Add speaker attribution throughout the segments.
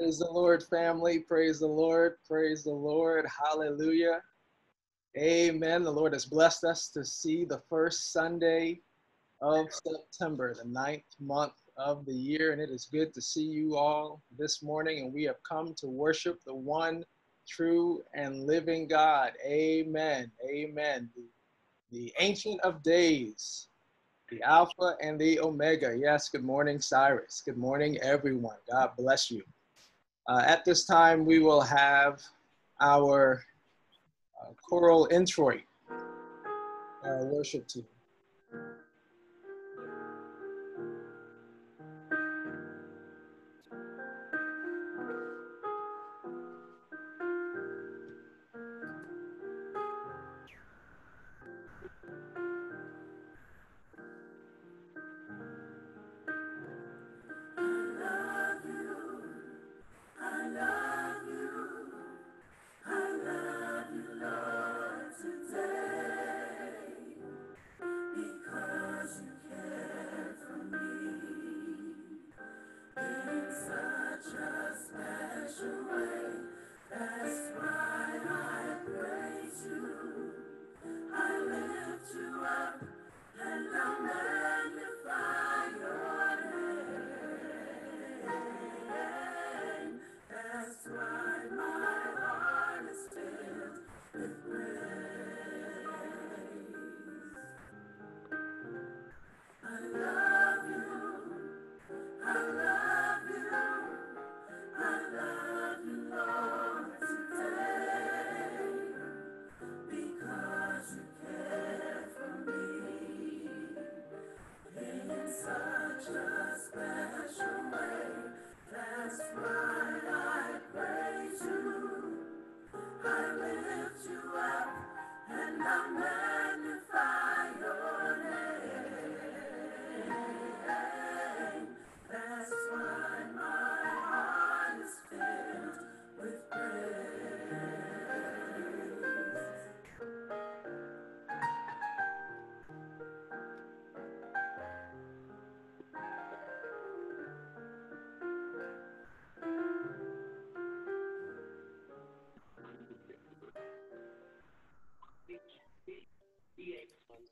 Speaker 1: Praise the Lord, family. Praise the Lord. Praise the Lord. Hallelujah. Amen. The Lord has blessed us to see the first Sunday of September, the ninth month of the year. And it is good to see you all this morning. And we have come to worship the one true and living God. Amen. Amen. The, the Ancient of Days, the Alpha and the Omega. Yes, good morning, Cyrus. Good morning, everyone. God bless you. Uh, at this time, we will have our uh, choral introit, our worship team.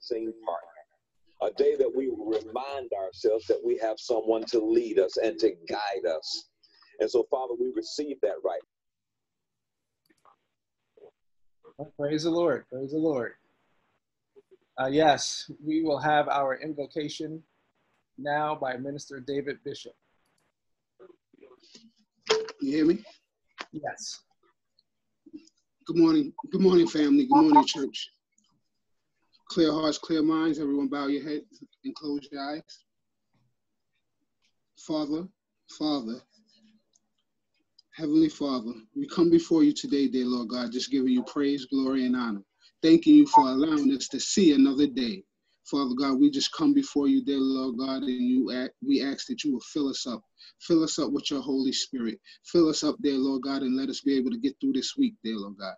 Speaker 2: Same partner. A day that we remind ourselves that we have someone to lead us and to guide us. And so, Father, we receive that right.
Speaker 1: Praise the Lord. Praise the Lord. Uh, yes, we will have our invocation now by Minister David Bishop.
Speaker 3: You hear me?
Speaker 1: Yes.
Speaker 3: Good morning. Good morning, family. Good morning, church. Clear hearts, clear minds. Everyone bow your heads and close your eyes. Father, Father, Heavenly Father, we come before you today, dear Lord God, just giving you praise, glory, and honor. Thanking you for allowing us to see another day. Father God, we just come before you, dear Lord God, and you act, we ask that you will fill us up. Fill us up with your Holy Spirit. Fill us up, dear Lord God, and let us be able to get through this week, dear Lord God.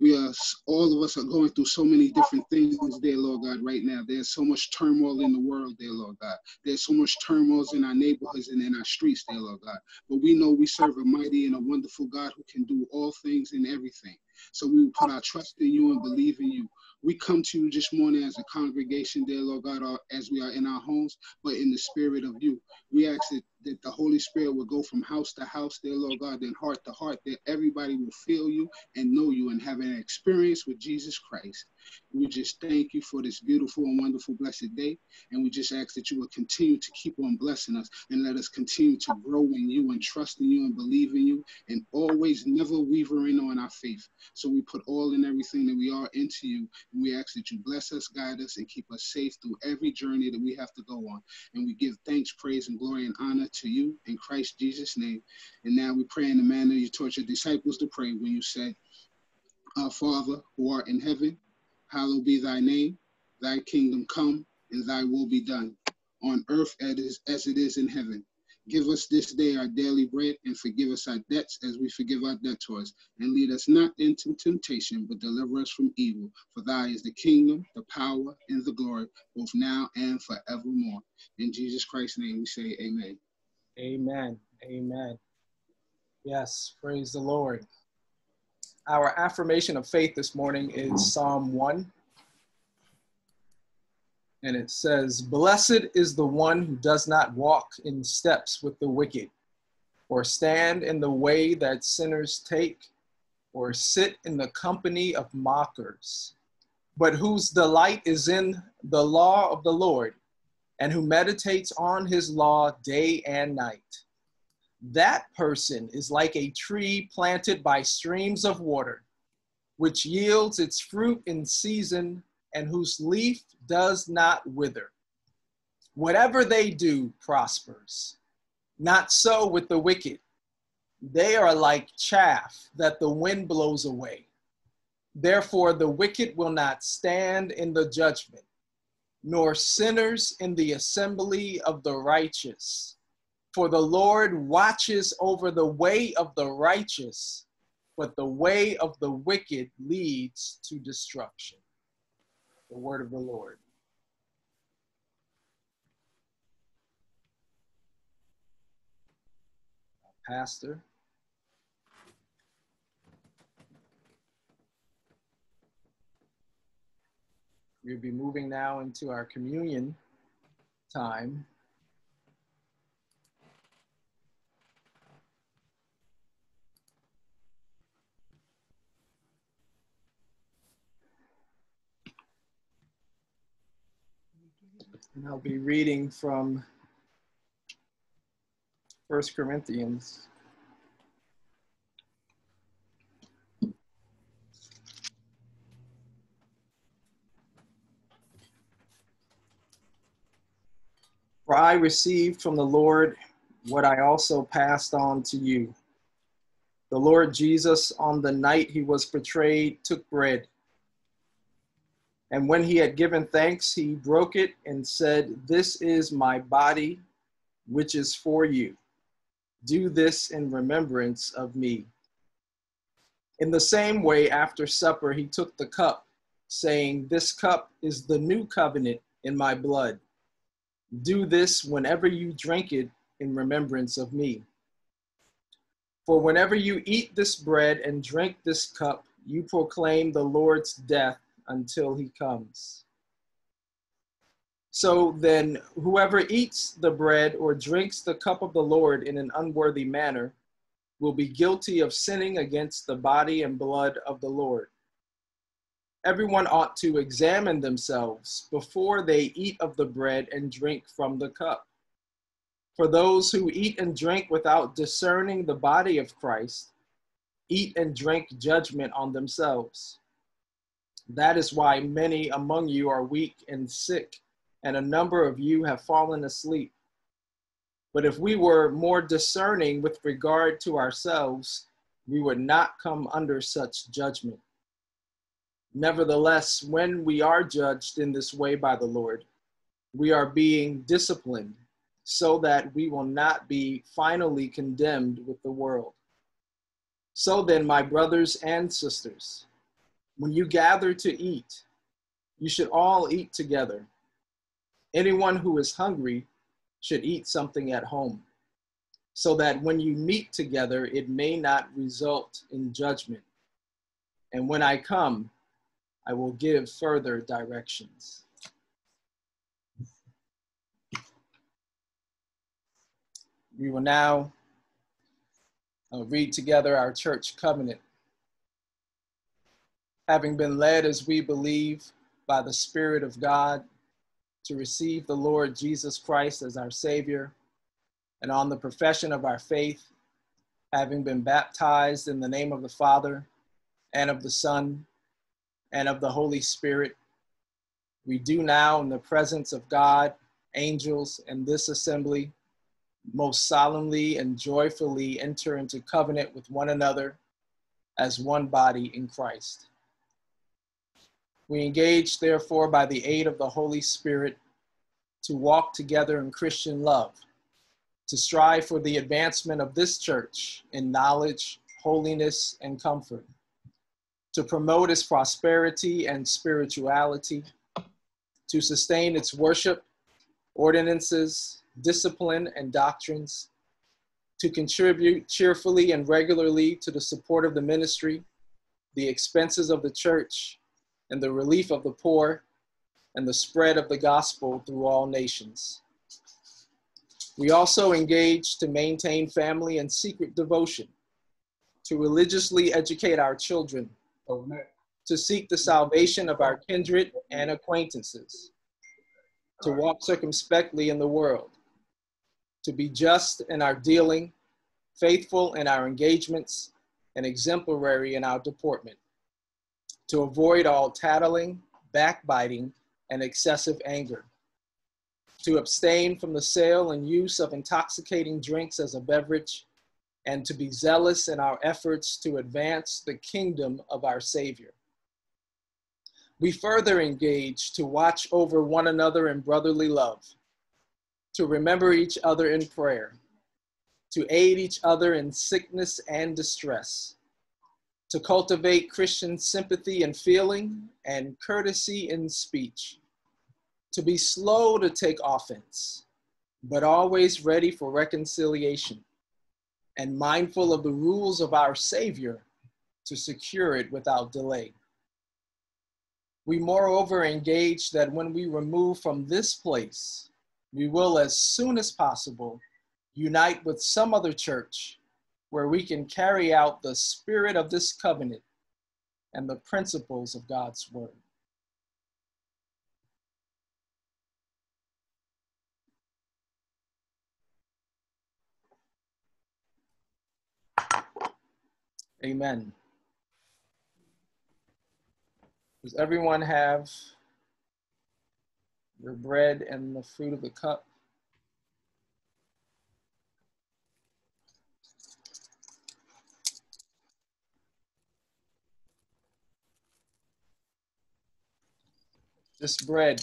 Speaker 3: We are all of us are going through so many different things dear lord god right now. There's so much turmoil in the world dear lord god. There's so much turmoil in our neighborhoods and in our streets dear lord god. But we know we serve a mighty and a wonderful god who can do all things and everything. So we will put our trust in you and believe in you we come to you this morning as a congregation, dear Lord God, uh, as we are in our homes, but in the spirit of you. We ask that, that the Holy Spirit will go from house to house, dear Lord God, and heart to heart, that everybody will feel you and know you and have an experience with Jesus Christ. We just thank you for this beautiful and wonderful, blessed day. And we just ask that you will continue to keep on blessing us and let us continue to grow in you and trust in you and believe in you and always never wavering on our faith. So we put all and everything that we are into you and we ask that you bless us, guide us, and keep us safe through every journey that we have to go on. And we give thanks, praise, and glory and honor to you in Christ Jesus' name. And now we pray in the manner you taught your disciples to pray when you said, Our Father who art in heaven, hallowed be thy name. Thy kingdom come, and thy will be done, on earth as it is in heaven. Give us this day our daily bread and forgive us our debts as we forgive our debtors. And lead us not into temptation, but deliver us from evil. For thy is the kingdom, the power, and the glory, both now and forevermore. In Jesus Christ's name we say amen.
Speaker 1: Amen. Amen.
Speaker 4: Yes, praise the Lord. Our affirmation of faith this morning is Psalm 1. And it says, Blessed is the one who does not walk in steps with the wicked, or stand in the way that sinners take, or sit in the company of mockers, but whose delight is in the law of the Lord, and who meditates on his law day and night that person is like a tree planted by streams of water, which yields its fruit in season and whose leaf does not wither. Whatever they do prospers. Not so with the wicked. They are like chaff that the wind blows away. Therefore, the wicked will not stand in the judgment, nor sinners in the assembly of the righteous. For the Lord watches over the way of the righteous, but the way of the wicked leads to destruction. The word of the Lord. Pastor. We'll be moving now into our communion time. And I'll be reading from First Corinthians. For I received from the Lord what I also passed on to you. The Lord Jesus, on the night he was betrayed, took bread. And when he had given thanks, he broke it and said, This is my body, which is for you. Do this in remembrance of me. In the same way, after supper, he took the cup, saying, This cup is the new covenant in my blood. Do this whenever you drink it in remembrance of me. For whenever you eat this bread and drink this cup, you proclaim the Lord's death until he comes. So then, whoever eats the bread or drinks the cup of the Lord in an unworthy manner will be guilty of sinning against the body and blood of the Lord. Everyone ought to examine themselves before they eat of the bread and drink from the cup. For those who eat and drink without discerning the body of Christ eat and drink judgment on themselves. That is why many among you are weak and sick, and a number of you have fallen asleep. But if we were more discerning with regard to ourselves, we would not come under such judgment. Nevertheless, when we are judged in this way by the Lord, we are being disciplined so that we will not be finally condemned with the world. So then, my brothers and sisters, when you gather to eat, you should all eat together. Anyone who is hungry should eat something at home, so that when you meet together, it may not result in judgment. And when I come, I will give further directions. We will now uh, read together our church covenant having been led as we believe by the Spirit of God to receive the Lord Jesus Christ as our Savior, and on the profession of our faith, having been baptized in the name of the Father and of the Son and of the Holy Spirit, we do now in the presence of God, angels, and this assembly most solemnly and joyfully enter into covenant with one another as one body in Christ. We engage, therefore, by the aid of the Holy Spirit, to walk together in Christian love, to strive for the advancement of this church in knowledge, holiness, and comfort, to promote its prosperity and spirituality, to sustain its worship, ordinances, discipline, and doctrines, to contribute cheerfully and regularly to the support of the ministry, the expenses of the church, and the relief of the poor, and the spread of the gospel through all nations. We also engage to maintain family and secret devotion, to religiously educate our children, to seek the salvation of our kindred and acquaintances, to walk circumspectly in the world, to be just in our dealing, faithful in our engagements, and exemplary in our deportment, to avoid all tattling, backbiting, and excessive anger, to abstain from the sale and use of intoxicating drinks as a beverage, and to be zealous in our efforts to advance the kingdom of our Savior. We further engage to watch over one another in brotherly love, to remember each other in prayer, to aid each other in sickness and distress, to cultivate Christian sympathy and feeling and courtesy in speech, to be slow to take offense, but always ready for reconciliation, and mindful of the rules of our Savior to secure it without delay. We moreover engage that when we remove from this place, we will, as soon as possible, unite with some other church where we can carry out the spirit of this covenant and the principles of God's word. Amen. Does everyone have your bread and the fruit of the cup? This bread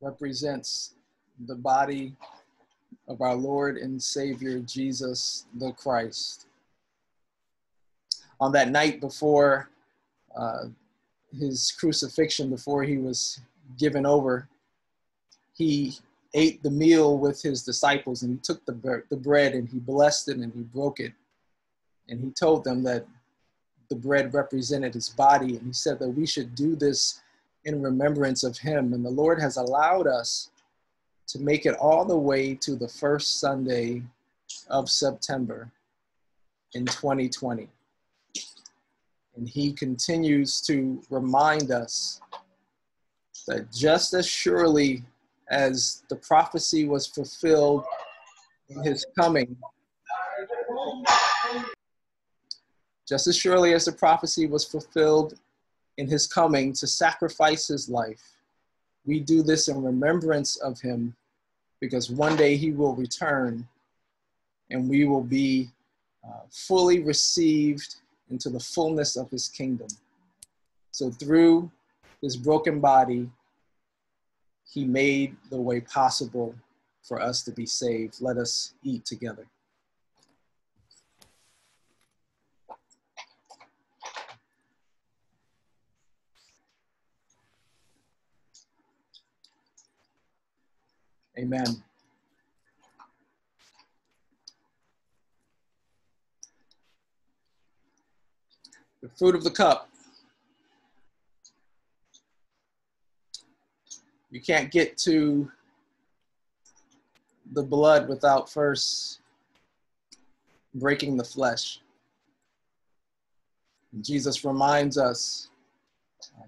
Speaker 4: represents the body of our Lord and Savior Jesus the Christ. On that night before uh, his crucifixion, before he was given over, he ate the meal with his disciples and he took the, the bread and he blessed it and he broke it. And he told them that the bread represented his body and he said that we should do this in remembrance of him. And the Lord has allowed us to make it all the way to the first Sunday of September in 2020. And he continues to remind us that just as surely as the prophecy was fulfilled in his coming, just as surely as the prophecy was fulfilled in his coming to sacrifice his life. We do this in remembrance of him because one day he will return and we will be uh, fully received into the fullness of his kingdom. So through his broken body, he made the way possible for us to be saved. Let us eat together. Amen. The fruit of the cup. You can't get to the blood without first breaking the flesh. Jesus reminds us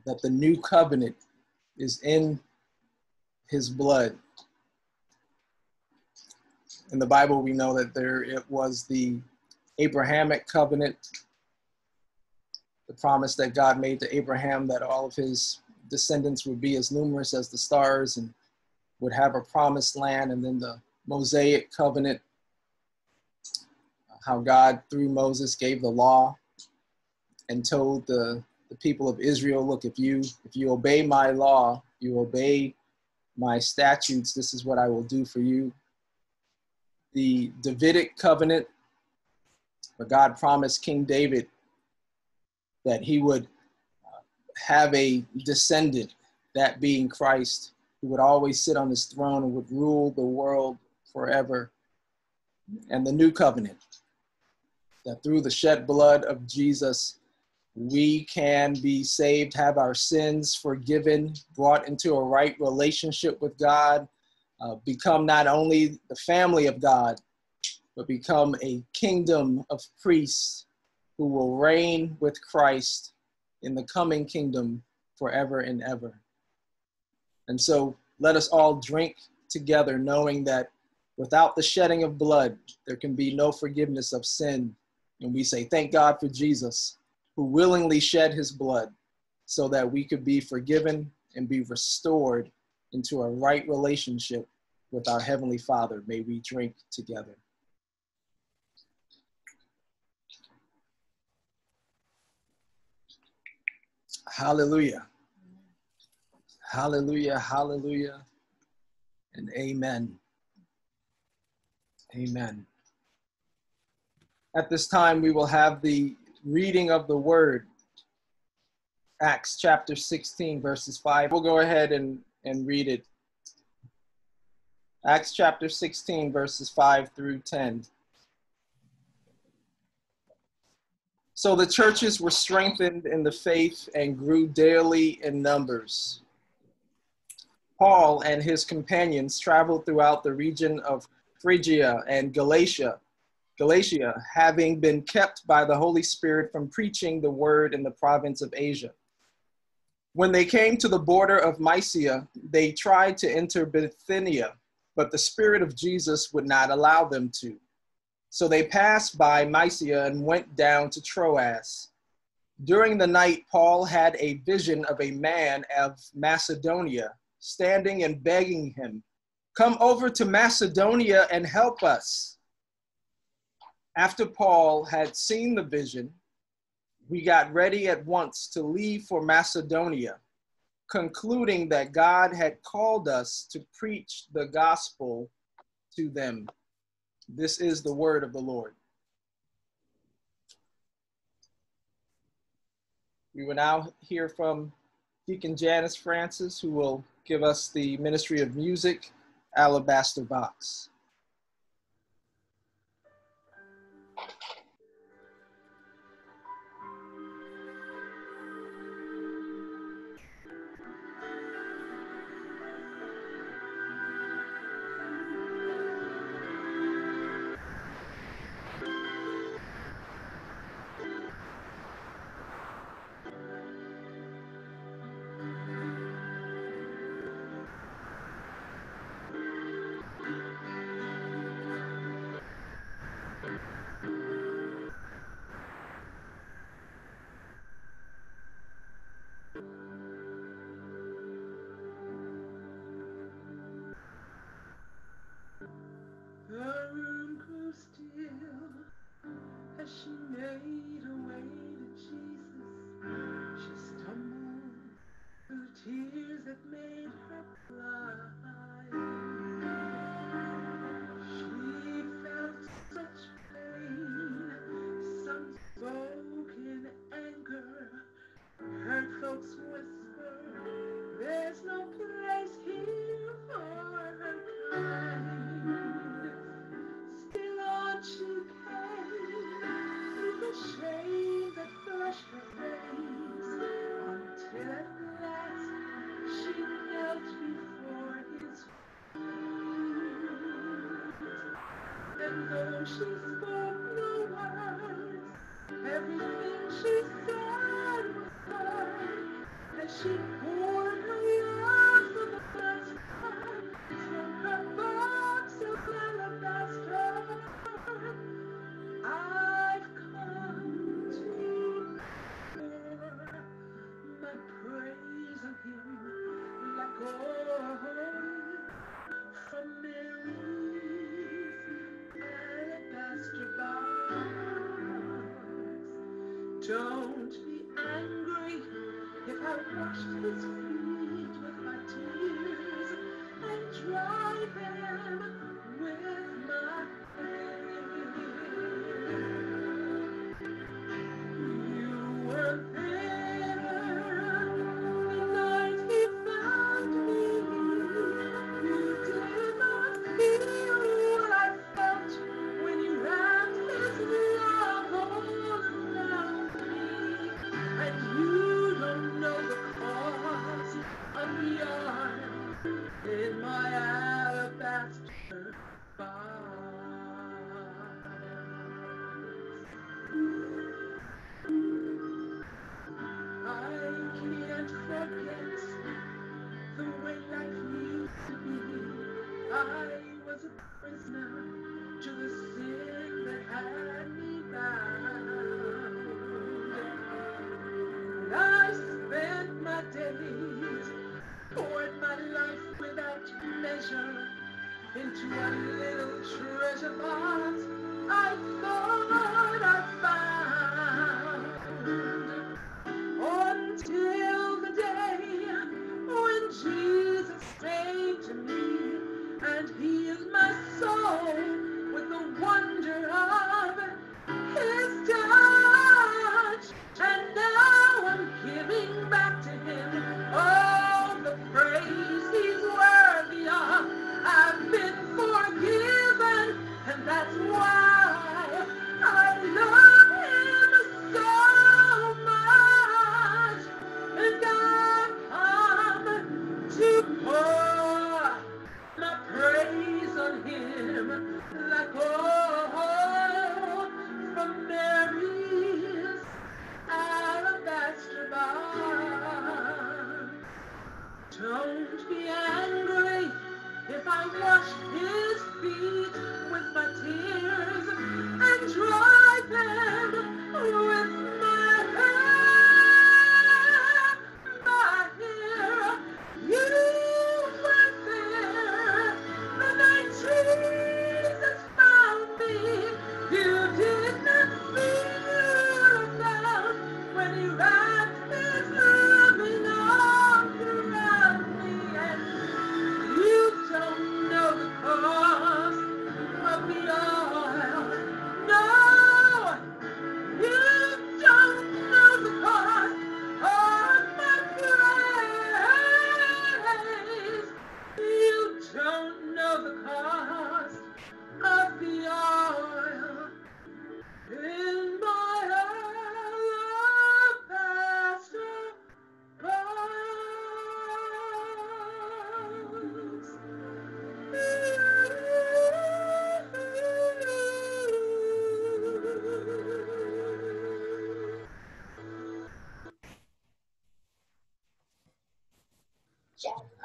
Speaker 4: that the new covenant is in his blood in the Bible, we know that there it was the Abrahamic covenant, the promise that God made to Abraham that all of his descendants would be as numerous as the stars and would have a promised land, and then the Mosaic covenant, how God through Moses gave the law and told the, the people of Israel, look, if you if you obey my law, you obey my statutes, this is what I will do for you. The Davidic covenant, where God promised King David that he would have a descendant, that being Christ, who would always sit on his throne and would rule the world forever. and the new covenant. That through the shed blood of Jesus, we can be saved, have our sins forgiven, brought into a right relationship with God, uh, become not only the family of God, but become a kingdom of priests who will reign with Christ in the coming kingdom forever and ever. And so let us all drink together, knowing that without the shedding of blood, there can be no forgiveness of sin. And we say, Thank God for Jesus, who willingly shed his blood so that we could be forgiven and be restored into a right relationship with our Heavenly Father. May we drink together. Hallelujah. Hallelujah. Hallelujah. And amen. Amen. At this time, we will have the reading of the word. Acts chapter 16, verses 5. We'll go ahead and, and read it. Acts chapter 16, verses 5 through 10. So the churches were strengthened in the faith and grew daily in numbers. Paul and his companions traveled throughout the region of Phrygia and Galatia, Galatia, having been kept by the Holy Spirit from preaching the word in the province of Asia. When they came to the border of Mysia, they tried to enter Bithynia, but the Spirit of Jesus would not allow them to. So they passed by Mysia and went down to Troas. During the night, Paul had a vision of a man of Macedonia standing and begging him, Come over to Macedonia and help us. After Paul had seen the vision, we got ready at once to leave for Macedonia, concluding that God had called us to preach the gospel to them. This is the word of the Lord. We will now hear from Deacon Janice Francis, who will give us the Ministry of Music, Alabaster Box.
Speaker 5: She I washed his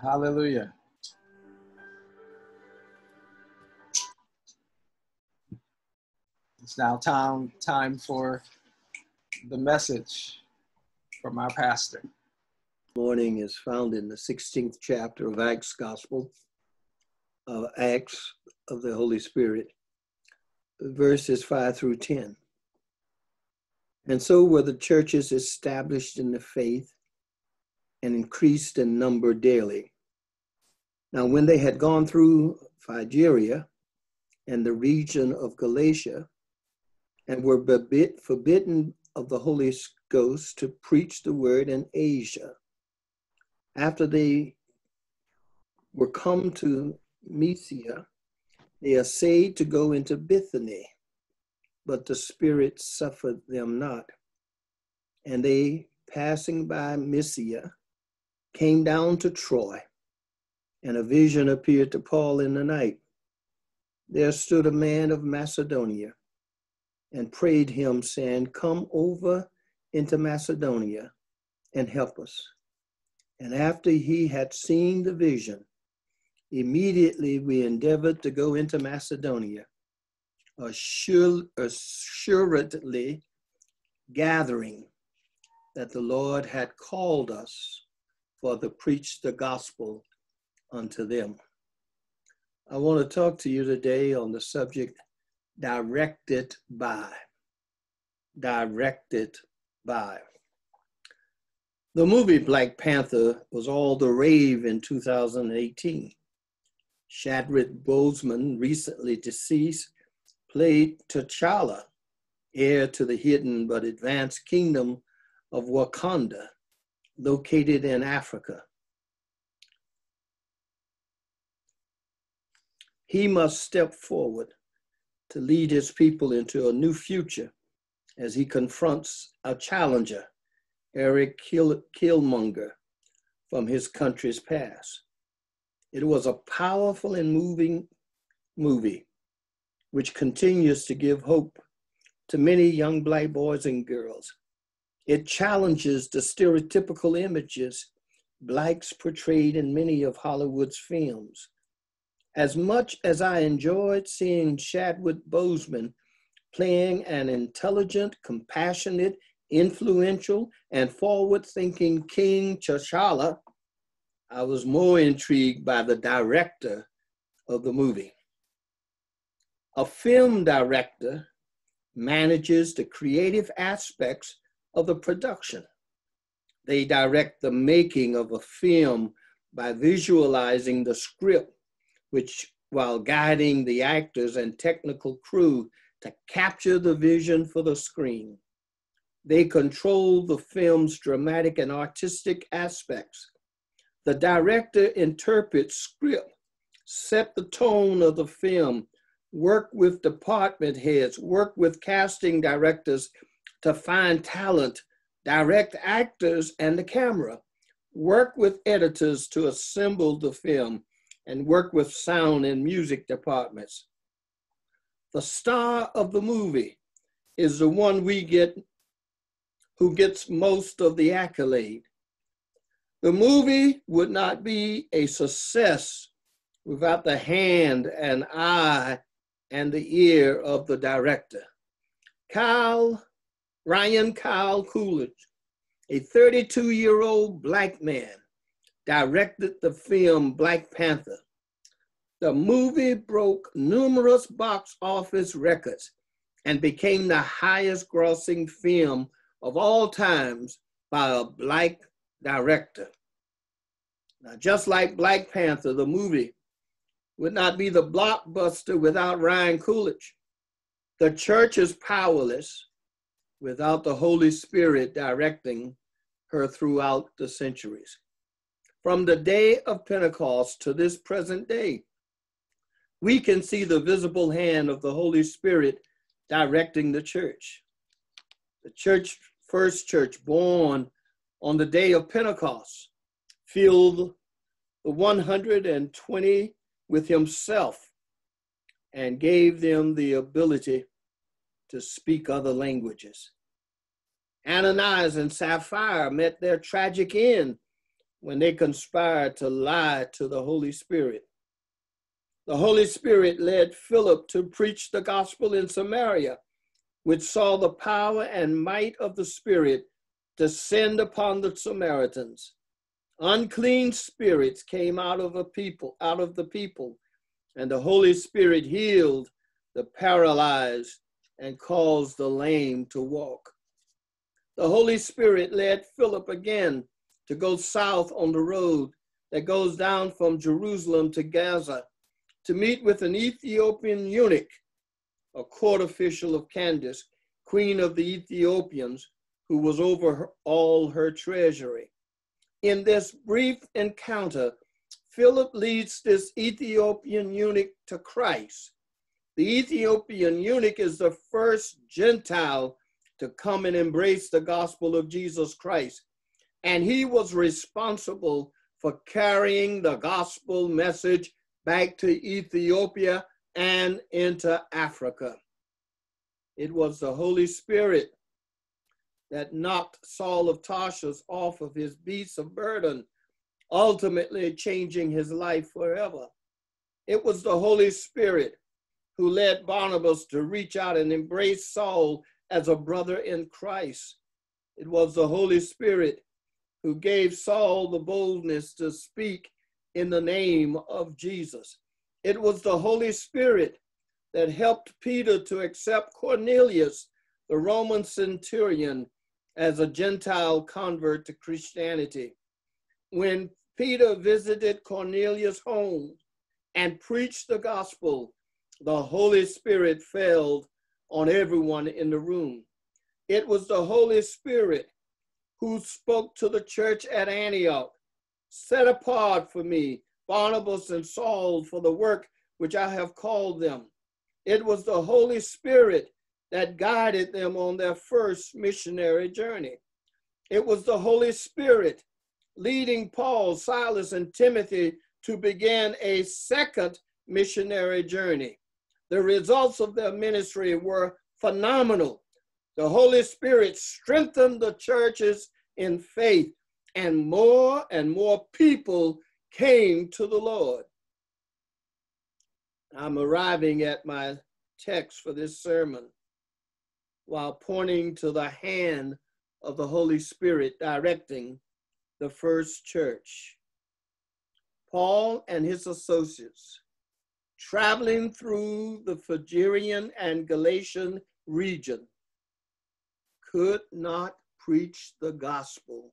Speaker 4: Hallelujah. It's now time time for the message from our pastor.
Speaker 6: morning is found in the 16th chapter of Acts Gospel, of Acts of the Holy Spirit, verses 5 through 10. And so were the churches established in the faith and increased in number daily. Now, when they had gone through Phrygia and the region of Galatia, and were forbid- forbidden of the Holy Ghost to preach the word in Asia, after they were come to Mysia, they essayed to go into Bithynia, but the Spirit suffered them not. And they, passing by Mysia, came down to Troy, and a vision appeared to Paul in the night. There stood a man of Macedonia and prayed him, saying, Come over into Macedonia and help us. And after he had seen the vision, immediately we endeavored to go into Macedonia, assure, assuredly gathering that the Lord had called us for to preach the gospel unto them. I want to talk to you today on the subject directed by. Directed by. The movie Black Panther was all the rave in 2018. Chadwick Boseman, recently deceased, played T'Challa, heir to the hidden but advanced kingdom of Wakanda, located in Africa. He must step forward to lead his people into a new future as he confronts a challenger, Eric Kill- Killmonger, from his country's past. It was a powerful and moving movie, which continues to give hope to many young black boys and girls. It challenges the stereotypical images blacks portrayed in many of Hollywood's films As much as I enjoyed seeing Chadwick Boseman playing an intelligent, compassionate, influential, and forward thinking King T'Challa, I was more intrigued by the director of the movie. A film director manages the creative aspects of the production. They direct the making of a film by visualizing the script, which while guiding the actors and technical crew to capture the vision for the screen. They control the film's dramatic and artistic aspects. The director interprets script, set the tone of the film, work with department heads, work with casting directors to find talent, direct actors and the camera, work with editors to assemble the film, and work with sound and music departments. The star of the movie is the one we get who gets most of the accolade. The movie would not be a success without the hand and eye and the ear of the director. Kyle, Ryan Kyle Coogler, a 32 year old black man, directed the film Black Panther. The movie broke numerous box office records and became the highest grossing film of all times by a black director. Now, just like Black Panther, the movie would not be the blockbuster without Ryan Coogler. The church is powerless without the Holy Spirit directing her throughout the centuries. From the day of Pentecost to this present day, we can see the visible hand of the Holy Spirit directing the church. The church, first church born on the day of Pentecost, filled the 120 with himself and gave them the ability to speak other languages. Ananias and Sapphira met their tragic end when they conspired to lie to the Holy Spirit. The Holy Spirit led Philip to preach the gospel in Samaria, which saw the power and might of the Spirit descend upon the Samaritans. Unclean spirits came out of a people, out of the people, and the Holy Spirit healed the paralyzed and caused the lame to walk. The Holy Spirit led Philip again to go south on the road that goes down from Jerusalem to Gaza to meet with an Ethiopian eunuch, a court official of Candace, queen of the Ethiopians, who was over all her treasury. In this brief encounter, Philip leads this Ethiopian eunuch to Christ. The Ethiopian eunuch is the first Gentile to come and embrace the gospel of Jesus Christ. And he was responsible for carrying the gospel message back to Ethiopia and into Africa. It was the Holy Spirit that knocked Saul of Tarsus off of his beast of burden, ultimately changing his life forever. It was the Holy Spirit who led Barnabas to reach out and embrace Saul as a brother in Christ. It was the Holy Spirit who gave Saul the boldness to speak in the name of Jesus. It was the Holy Spirit that helped Peter to accept Cornelius, the Roman centurion, as a Gentile convert to Christianity. When Peter visited Cornelius' home and preached the gospel, the Holy Spirit fell on everyone in the room. It was the Holy Spirit who spoke to the church at Antioch Set apart for me Barnabas and Saul for the work which I have called them. It was the Holy Spirit that guided them on their first missionary journey. It was the Holy Spirit leading Paul, Silas, and Timothy to begin a second missionary journey. The results of their ministry were phenomenal. The Holy Spirit strengthened the churches in faith, and more and more people came to the Lord. I'm arriving at my text for this sermon while pointing to the hand of the Holy Spirit directing the first church. Paul and his associates, traveling through the Phrygian and Galatian region, could not preach the gospel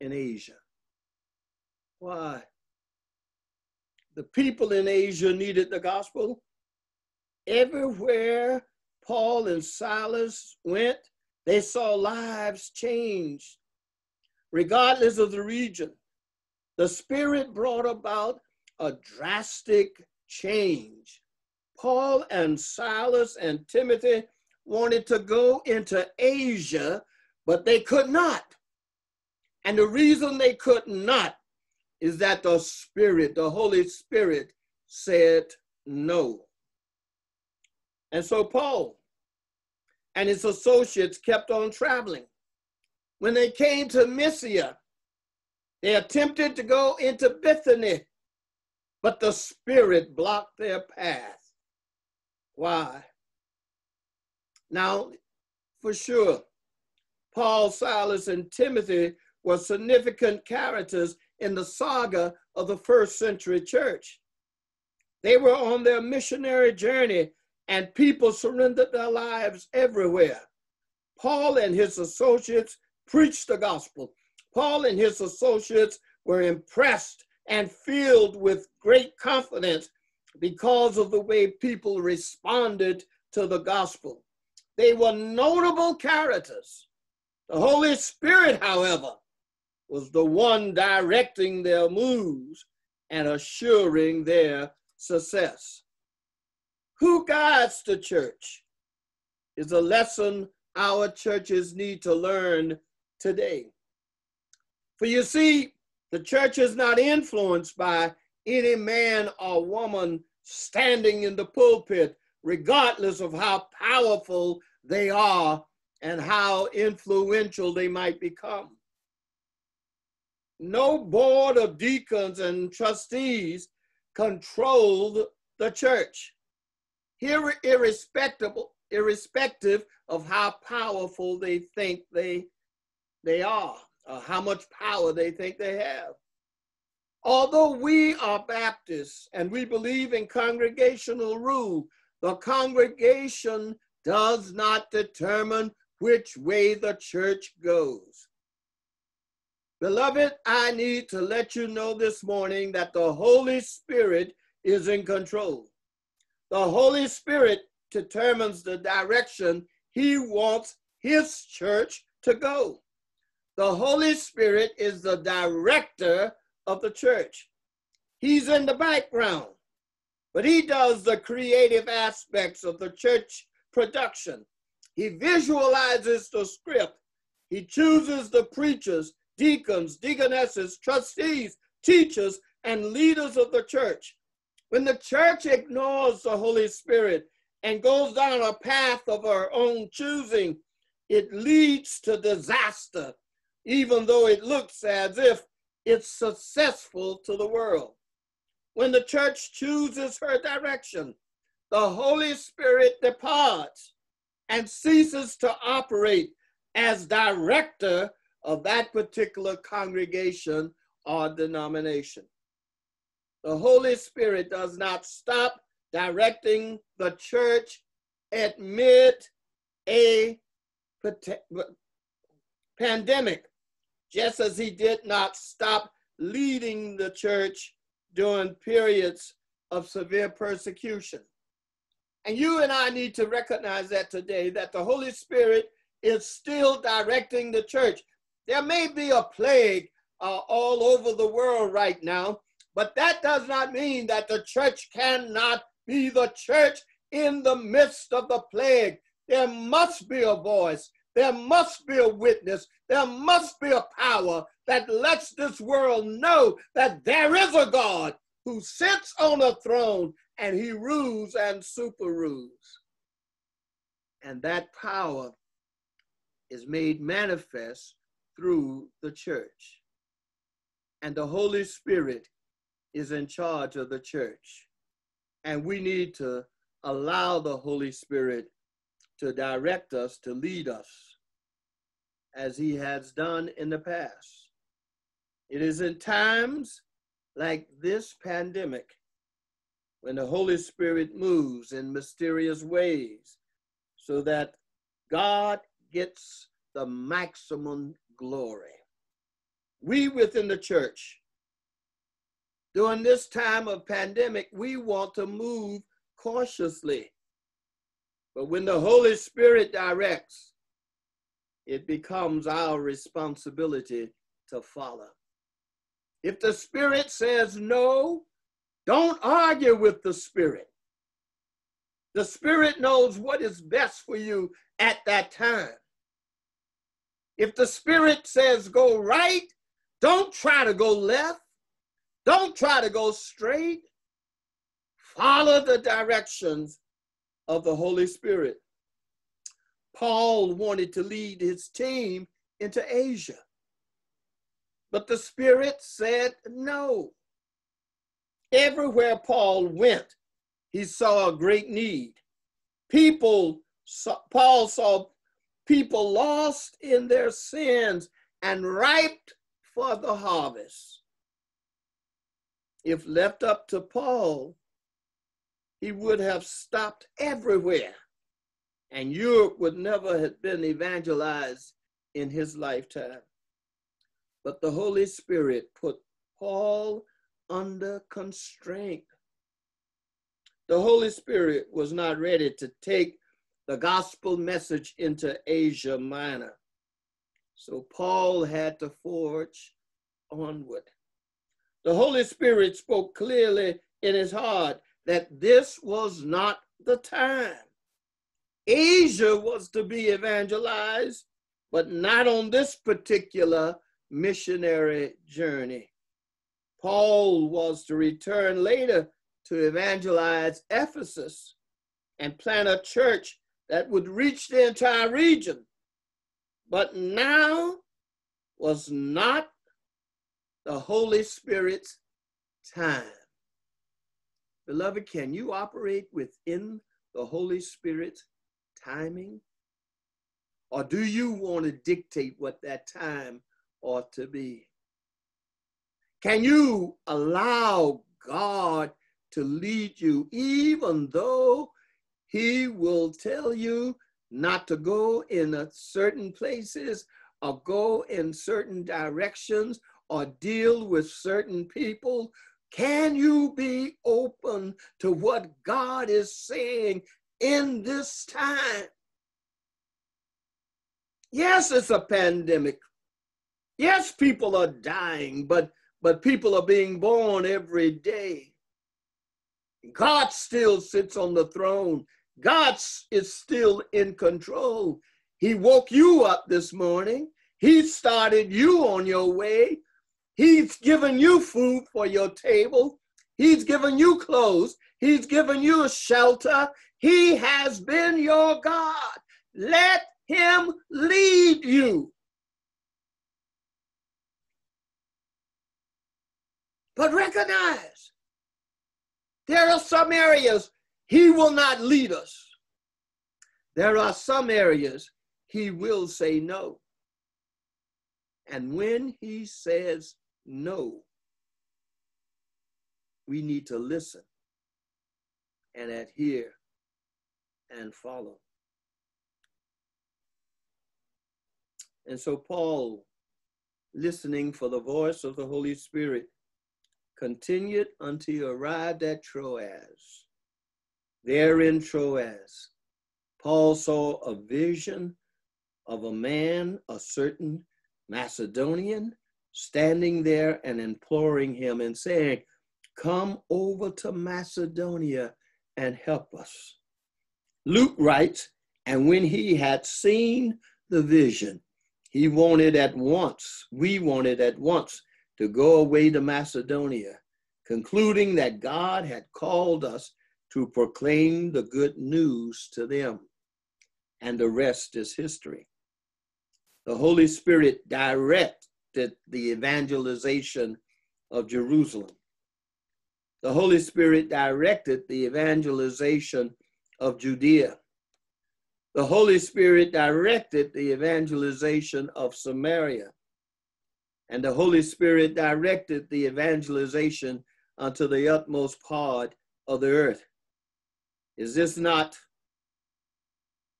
Speaker 6: in Asia. Why? The people in Asia needed the gospel. Everywhere Paul and Silas went, they saw lives changed, regardless of the region. The Spirit brought about a drastic change. Paul and Silas and Timothy wanted to go into Asia, but they could not. And the reason they could not is that the Spirit, the Holy Spirit, said no. And so Paul and his associates kept on traveling. When they came to Mysia, they attempted to go into Bithynia, but the Spirit blocked their path. Why? Now, for sure, Paul, Silas, and Timothy were significant characters in the saga of the first century church. They were on their missionary journey and people surrendered their lives everywhere. Paul and his associates preached the gospel. Paul and his associates were impressed and filled with great confidence because of the way people responded to the gospel. They were notable characters. The Holy Spirit, however, was the one directing their moves and assuring their success. Who guides the church is a lesson our churches need to learn today. For you see, the church is not influenced by any man or woman standing in the pulpit, regardless of how powerful they are and how influential they might become. No board of deacons and trustees controlled the church. Here, irrespective, irrespective of how powerful they think they, they are, or how much power they think they have. Although we are Baptists and we believe in congregational rule, the congregation does not determine which way the church goes. Beloved, I need to let you know this morning that the Holy Spirit is in control. The Holy Spirit determines the direction he wants his church to go. The Holy Spirit is the director of the church. He's in the background, but he does the creative aspects of the church production. He visualizes the script. He chooses the preachers deacons, deaconesses, trustees, teachers, and leaders of the church. When the church ignores the Holy Spirit and goes down a path of her own choosing, it leads to disaster, even though it looks as if it's successful to the world. When the church chooses her direction, the Holy Spirit departs and ceases to operate as director of that particular congregation or denomination. The Holy Spirit does not stop directing the church amid a pandemic, just as he did not stop leading the church during periods of severe persecution. And you and I need to recognize that today, that the Holy Spirit is still directing the church. There may be a plague uh, all over the world right now, but that does not mean that the church cannot be the church in the midst of the plague. There must be a voice. There must be a witness. There must be a power that lets this world know that there is a God who sits on a throne and he rules and super rules. And that power is made manifest through the church. And the Holy Spirit is in charge of the church. And we need to allow the Holy Spirit to direct us, to lead us, as He has done in the past. It is in times like this pandemic when the Holy Spirit moves in mysterious ways so that God gets the maximum glory. We within the church, during this time of pandemic, we want to move cautiously. But when the Holy Spirit directs, it becomes our responsibility to follow. If the Spirit says no, don't argue with the Spirit. The Spirit knows what is best for you at that time. If the Spirit says go right, don't try to go left. Don't try to go straight. Follow the directions of the Holy Spirit. Paul wanted to lead his team into Asia, but the Spirit said no. Everywhere Paul went, he saw a great need. People, saw, Paul saw people lost in their sins and ripe for the harvest. If left up to Paul, he would have stopped everywhere, and Europe would never have been evangelized in his lifetime. But the Holy Spirit put Paul under constraint. The Holy Spirit was not ready to take the gospel message into Asia Minor. So Paul had to forge onward. The Holy Spirit spoke clearly in his heart that this was not the time. Asia was to be evangelized, but not on this particular missionary journey. Paul was to return later to evangelize Ephesus and plant a church that would reach the entire region. But now was not the Holy Spirit's time. Beloved, can you operate within the Holy Spirit's timing? Or do you want to dictate what that time ought to be? Can you allow God to lead you, even though He will tell you not to go in certain places or go in certain directions or deal with certain people? Can you be open to what God is saying in this time? Yes, it's a pandemic. Yes, people are dying, but but people are being born every day. God still sits on the throne. God is still in control. He woke you up this morning. He started you on your way. He's given you food for your table. He's given you clothes. He's given you a shelter. He has been your God. Let him lead you. But recognize there are some areas he will not lead us. There are some areas he will say no. And when he says no, we need to listen and adhere and follow. And so, Paul, listening for the voice of the Holy Spirit, continued until he arrived at Troas. There in Troas, Paul saw a vision of a man, a certain Macedonian, standing there and imploring him and saying, Come over to Macedonia and help us. Luke writes, and when he had seen the vision, he wanted at once, we wanted at once to go away to Macedonia, concluding that God had called us to proclaim the good news to them. And the rest is history. The Holy Spirit directed the evangelization of Jerusalem. the Holy Spirit directed the evangelization of Judea. The Holy Spirit directed the evangelization of Samaria. And the Holy Spirit directed the evangelization unto the utmost part of the earth. Is this not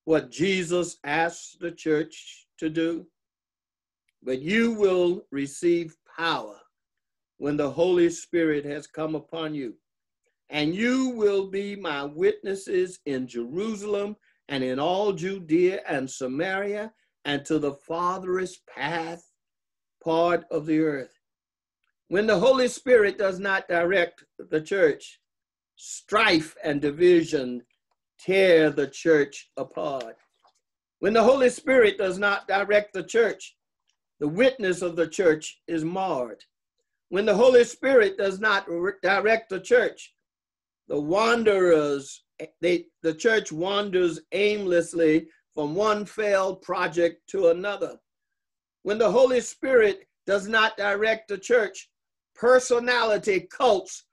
Speaker 6: what Jesus asked the church to do? But you will receive power when the Holy Spirit has come upon you. And you will be my witnesses in Jerusalem and in all Judea and Samaria and to the farthest path part of the earth. When the Holy Spirit does not direct the church, strife and division tear the church apart. When the Holy Spirit does not direct the church, the witness of the church is marred. When the Holy Spirit does not direct the church, the wanderers, they, the church wanders aimlessly from one failed project to another. When the Holy Spirit does not direct the church, personality cults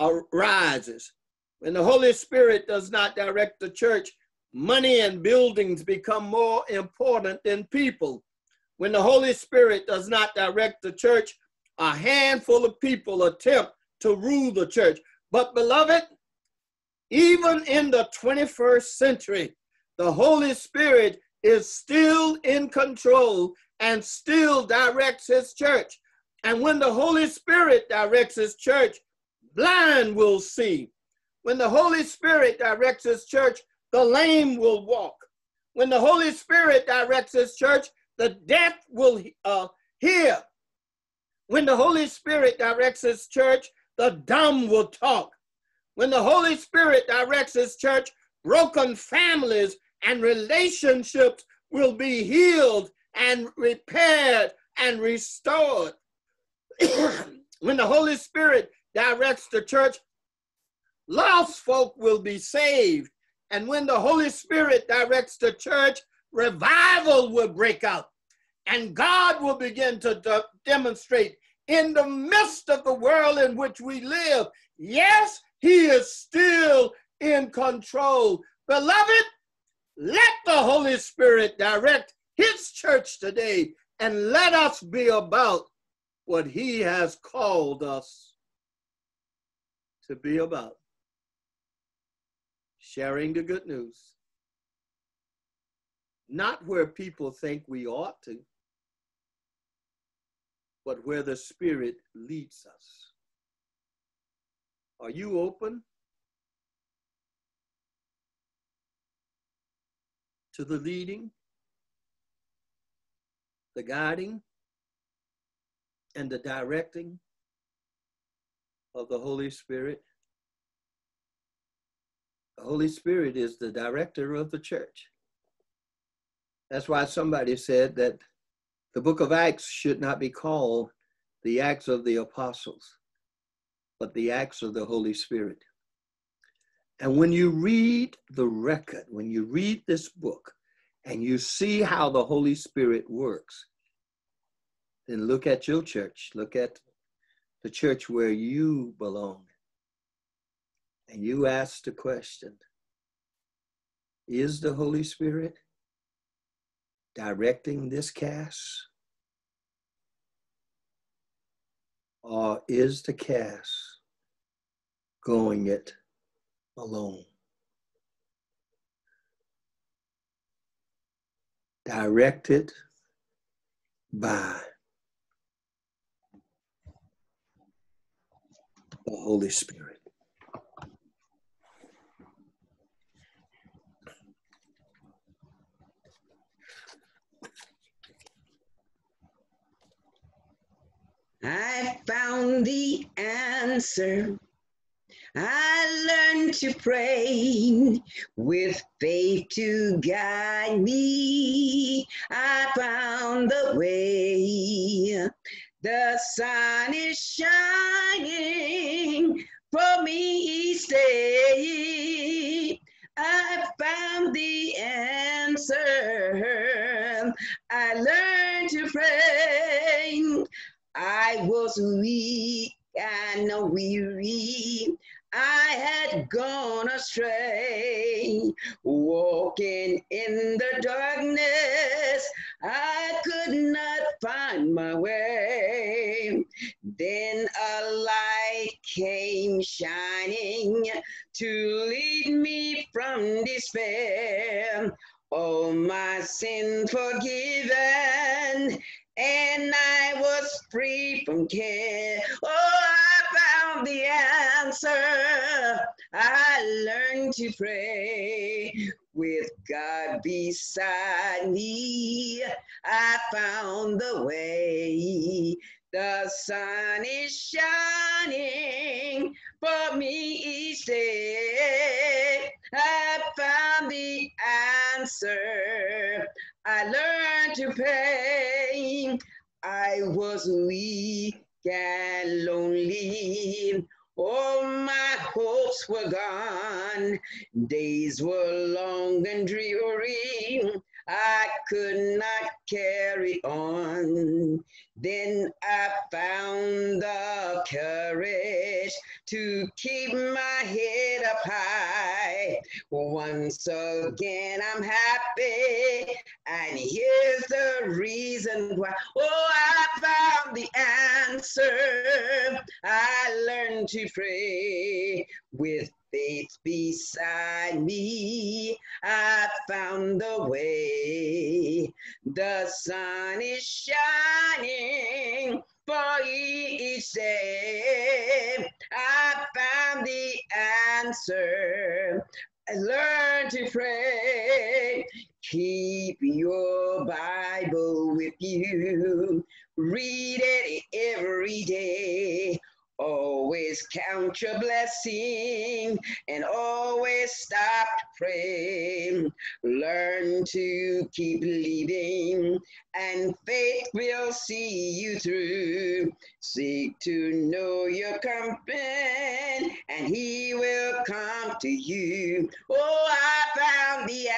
Speaker 6: arises. When the Holy Spirit does not direct the church, money and buildings become more important than people. When the Holy Spirit does not direct the church, a handful of people attempt to rule the church. But, beloved, even in the 21st century, the Holy Spirit is still in control and still directs his church. And when the Holy Spirit directs his church, blind will see. When the Holy Spirit directs his church, the lame will walk. When the Holy Spirit directs his church, the deaf will uh, hear. When the Holy Spirit directs his church, the dumb will talk. When the Holy Spirit directs his church, broken families and relationships will be healed and repaired and restored. when the Holy Spirit directs the church, lost folk will be saved. And when the Holy Spirit directs the church, revival will break out. And God will begin to de- demonstrate in the midst of the world in which we live. Yes, He is still in control. Beloved, let the Holy Spirit direct His church today and let us be about what he has called us to be about sharing the good news. Not where people think we ought to, but where the Spirit leads us. Are you open to the leading, the guiding, and the directing of the Holy Spirit. The Holy Spirit is the director of the church. That's why somebody said that the book of Acts should not be called the Acts of the Apostles, but the Acts of the Holy Spirit. And when you read the record, when you read this book, and you see how the Holy Spirit works, then look at your church. Look at the church where you belong. And you ask the question Is the Holy Spirit directing this cast? Or is the cast going it alone? Directed by the Holy Spirit.
Speaker 7: I found the answer. I learned to pray with faith to guide me. I found the way. The sun is shining for me each day. I found the answer. I learned to pray. I was weak and weary. I had gone astray, walking in the darkness. I could not find my way. Then a light came shining to lead me from despair. All my sin forgiven, and I was free from care. Oh, I found the answer. I learned to pray with God beside me. I found the way. The sun is shining for me each day. I found the answer. I learned to pray. I was weak and lonely. All my hopes were gone. Days were long and dreary. I could not carry on. Then I found the courage to keep my head up high. Once again, I'm happy, and here's the reason why. Oh, I found the answer. I learned to pray with faith beside me. I found the way. The sun is shining for each day. I found the answer. I learned to pray. Keep your Bible with you. Read it every day. Always count your blessing and always stop praying. Learn to keep believing and faith will see you through. Seek to know your company and he will come to you. Oh, I found the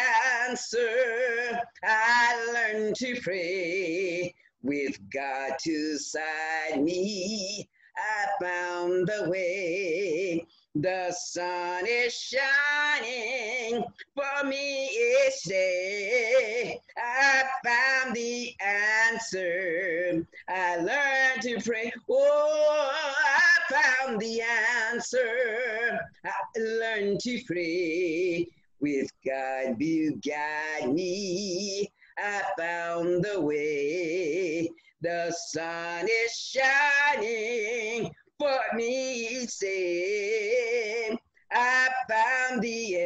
Speaker 7: answer. I learned to pray with God to side me. I found the way. The sun is shining for me each day. I found the answer. I learned to pray. Oh, I found the answer. I learned to pray. With God you guide me. I found the way. The sun is shining for me, say, I found the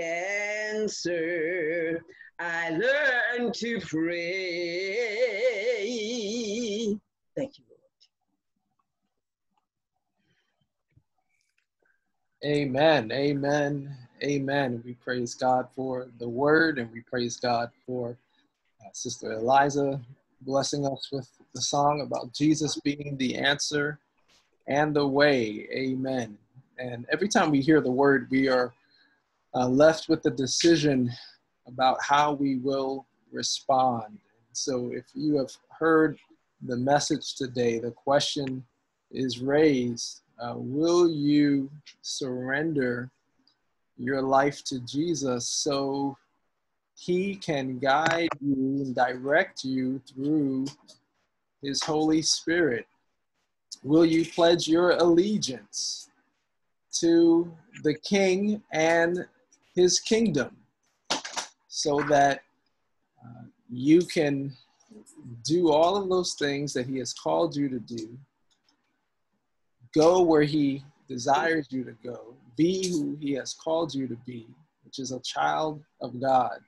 Speaker 7: answer. I learned to pray. Thank you, Lord.
Speaker 4: Amen. Amen. Amen. We praise God for the word and we praise God for uh, Sister Eliza blessing us with the song about Jesus being the answer and the way. Amen. And every time we hear the word, we are uh, left with the decision about how we will respond. So if you have heard the message today, the question is raised uh, Will you surrender your life to Jesus so he can guide you and direct you through his Holy Spirit? Will you pledge your allegiance to the King and his kingdom so that uh, you can do all of those things that he has called you to do? Go where he desires you to go, be who he has called you to be, which is a child of God.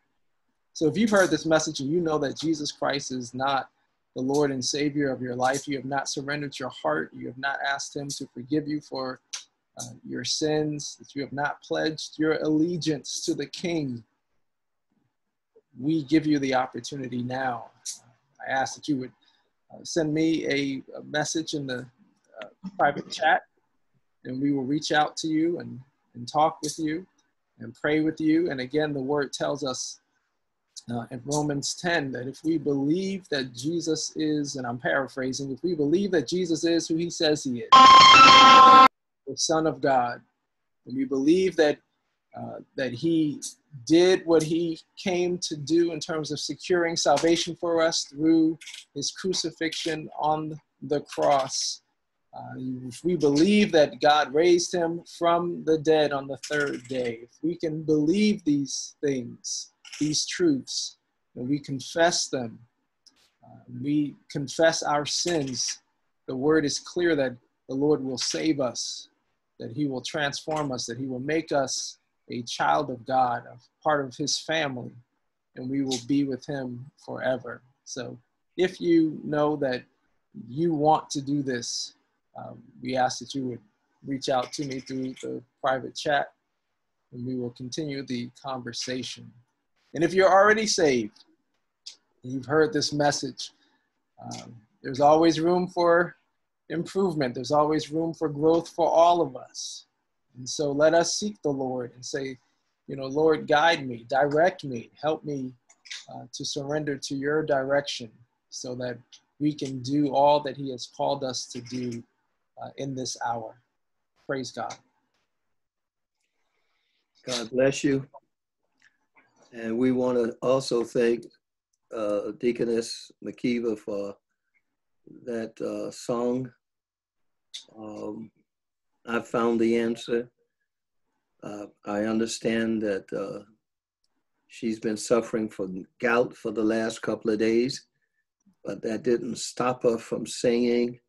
Speaker 4: So if you've heard this message and you know that Jesus Christ is not the Lord and Savior of your life, you have not surrendered your heart, you have not asked Him to forgive you for uh, your sins, that you have not pledged your allegiance to the King, we give you the opportunity now. I ask that you would uh, send me a, a, message in the uh, private chat, and we will reach out to you and, and talk with you and pray with you. And again, the word tells us uh, in Romans 10 that if we believe that Jesus is, and I'm paraphrasing, if we believe that Jesus is who he says he is, the Son of God, and we believe that uh, that he did what he came to do in terms of securing salvation for us through his crucifixion on the cross. Uh, if we believe that God raised him from the dead on the third day, if we can believe these things, these truths, and we confess them, uh, we confess our sins, the word is clear that the Lord will save us, that he will transform us, that he will make us a child of God, a part of his family, and we will be with him forever. So if you know that you want to do this, um, we ask that you would reach out to me through the private chat and we will continue the conversation. And if you're already saved, you've heard this message, um, there's always room for improvement, there's always room for growth for all of us. And so let us seek the Lord and say, you know, Lord, guide me, direct me, help me uh, to surrender to your direction so that we can do all that He has called us to do uh, in this hour. Praise God.
Speaker 6: God bless you. And we want to also thank uh, Deaconess McKeever for that uh, song. Um, I found the answer. Uh, I understand that uh, she's been suffering from gout for the last couple of days, but that didn't stop her from singing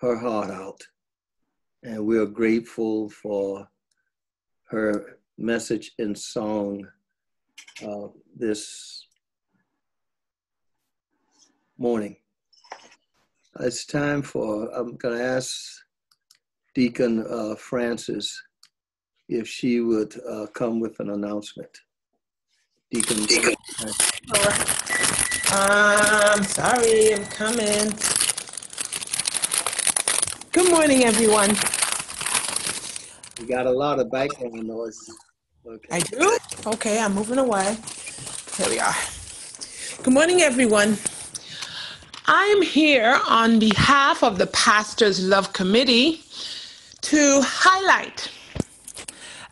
Speaker 6: her heart out. And we are grateful for her message and song uh, this morning. It's time for, I'm going to ask Deacon uh, Francis if she would uh, come with an announcement. Deacon. Deacon.
Speaker 8: Um, sorry, I'm coming. Good morning, everyone.
Speaker 6: You got a lot of background noise. Okay.
Speaker 8: I do? Okay, I'm moving away. Here we are. Good morning, everyone. I'm here on behalf of the Pastors Love Committee to highlight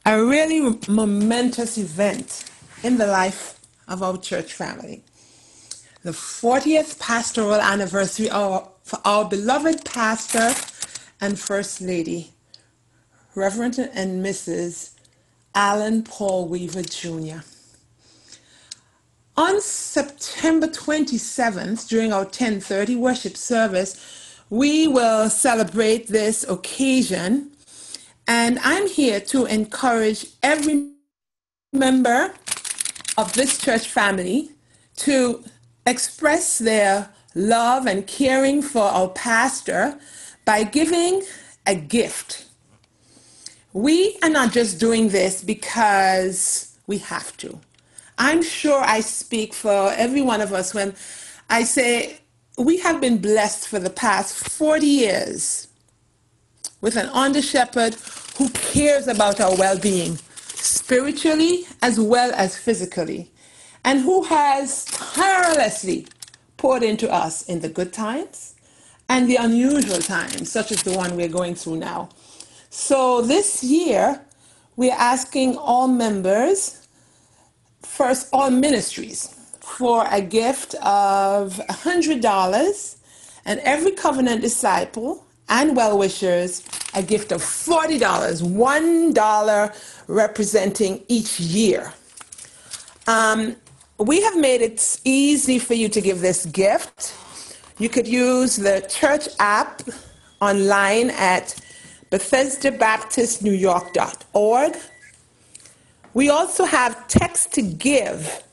Speaker 8: a really momentous event in the life of our church family. The 40th pastoral anniversary of for our beloved pastor and First Lady, Reverend and Mrs. Allen Paul Weaver Jr. On September 27th, during our 1030 worship service, we will celebrate this occasion. And I'm here to encourage every member of this church family to express their love and caring for our pastor by giving a gift. We are not just doing this because we have to. I'm sure I speak for every one of us when I say we have been blessed for the past 40 years with an under shepherd who cares about our well being, spiritually as well as physically, and who has tirelessly poured into us in the good times and the unusual times, such as the one we're going through now. So this year, we're asking all members, first, all ministries, for a gift of $100 and every covenant disciple and well wishers a gift of $40, $1 representing each year. Um, we have made it easy for you to give this gift. You could use the church app online at BethesdaBaptistNewYork.org. We also have text to give,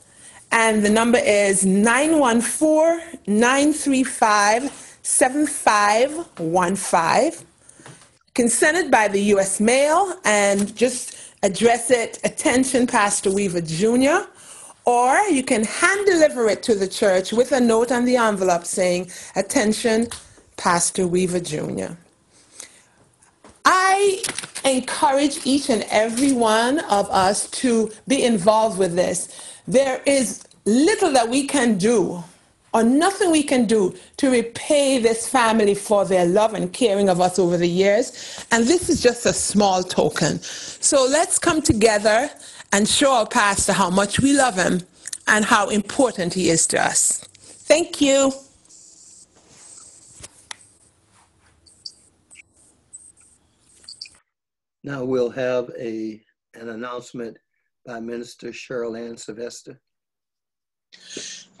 Speaker 8: and the number is 914 935 7515. You can send it by the U.S. mail and just address it Attention Pastor Weaver Jr. Or you can hand deliver it to the church with a note on the envelope saying, Attention Pastor Weaver Jr. I encourage each and every one of us to be involved with this. There is little that we can do or nothing we can do to repay this family for their love and caring of us over the years. And this is just a small token. So let's come together and show our pastor how much we love him and how important he is to us. Thank you.
Speaker 6: Now we'll have a, an announcement by Minister Cheryl Ann Sylvester.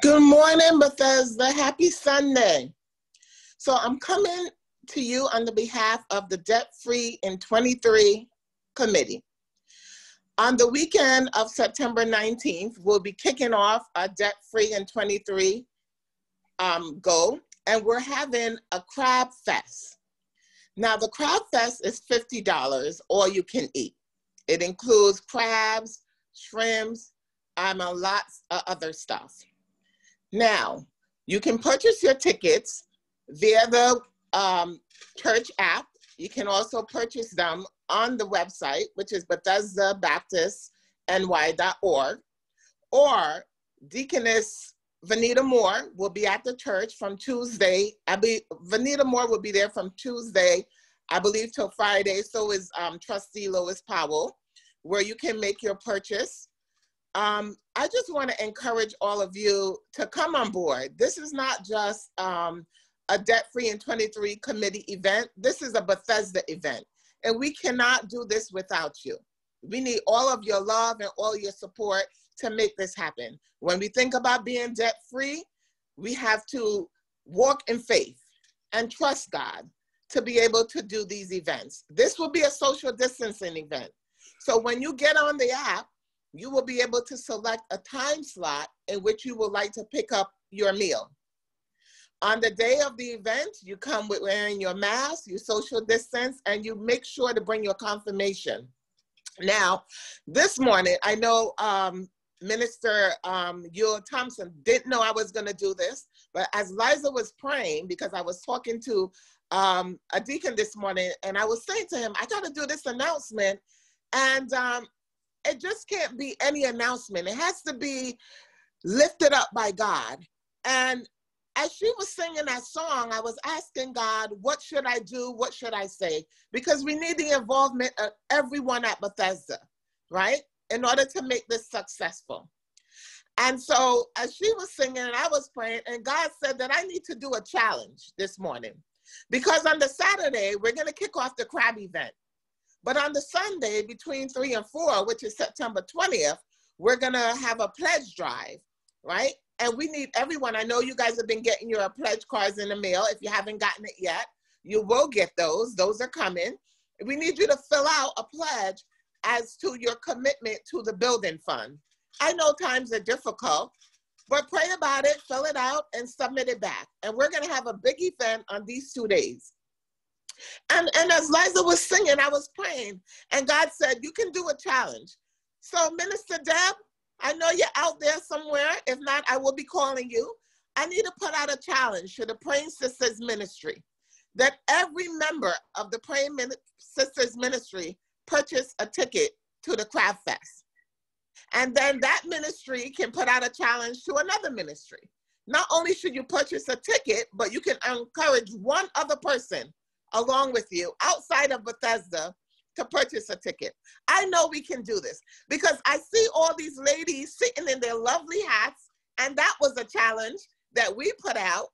Speaker 9: Good morning, Bethesda. Happy Sunday. So I'm coming to you on the behalf of the Debt Free in 23 committee. On the weekend of September 19th, we'll be kicking off our Debt Free in 23 um, go, and we're having a crab fest. Now, the crab fest is $50 all you can eat. It includes crabs, shrimps, um, and lots of other stuff. Now, you can purchase your tickets via the um, church app. You can also purchase them on the website, which is BethesdaBaptistNY.org, or Deaconess Vanita Moore will be at the church from Tuesday. I be Vanita Moore will be there from Tuesday, I believe, till Friday. So is um, Trustee Lois Powell, where you can make your purchase. Um, I just want to encourage all of you to come on board. This is not just um, a debt free and 23 committee event. This is a Bethesda event, and we cannot do this without you. We need all of your love and all your support to make this happen. When we think about being debt free, we have to walk in faith and trust God to be able to do these events. This will be a social distancing event. So when you get on the app, you will be able to select a time slot in which you would like to pick up your meal. On the day of the event, you come with wearing your mask, you social distance, and you make sure to bring your confirmation. Now, this morning, I know um, Minister um, Ewell Thompson didn't know I was going to do this, but as Liza was praying, because I was talking to um, a deacon this morning, and I was saying to him, I got to do this announcement, and um, it just can't be any announcement. It has to be lifted up by God. And as she was singing that song, I was asking God, what should I do? What should I say? Because we need the involvement of everyone at Bethesda, right? In order to make this successful. And so as she was singing and I was praying, and God said that I need to do a challenge this morning. Because on the Saturday, we're going to kick off the crab event. But on the Sunday between 3 and 4, which is September 20th, we're going to have a pledge drive, right? And we need everyone. I know you guys have been getting your pledge cards in the mail. If you haven't gotten it yet, you will get those. Those are coming. We need you to fill out a pledge as to your commitment to the building fund. I know times are difficult, but pray about it, fill it out, and submit it back. And we're going to have a big event on these two days. And, and as Liza was singing, I was praying, and God said, You can do a challenge. So, Minister Deb, I know you're out there somewhere. If not, I will be calling you. I need to put out a challenge to the Praying Sisters Ministry that every member of the Praying Sisters Ministry purchase a ticket to the Crab Fest. And then that ministry can put out a challenge to another ministry. Not only should you purchase a ticket, but you can encourage one other person along with you outside of Bethesda to purchase a ticket. I know we can do this because I see all these ladies sitting in their lovely hats, and that was a challenge that we put out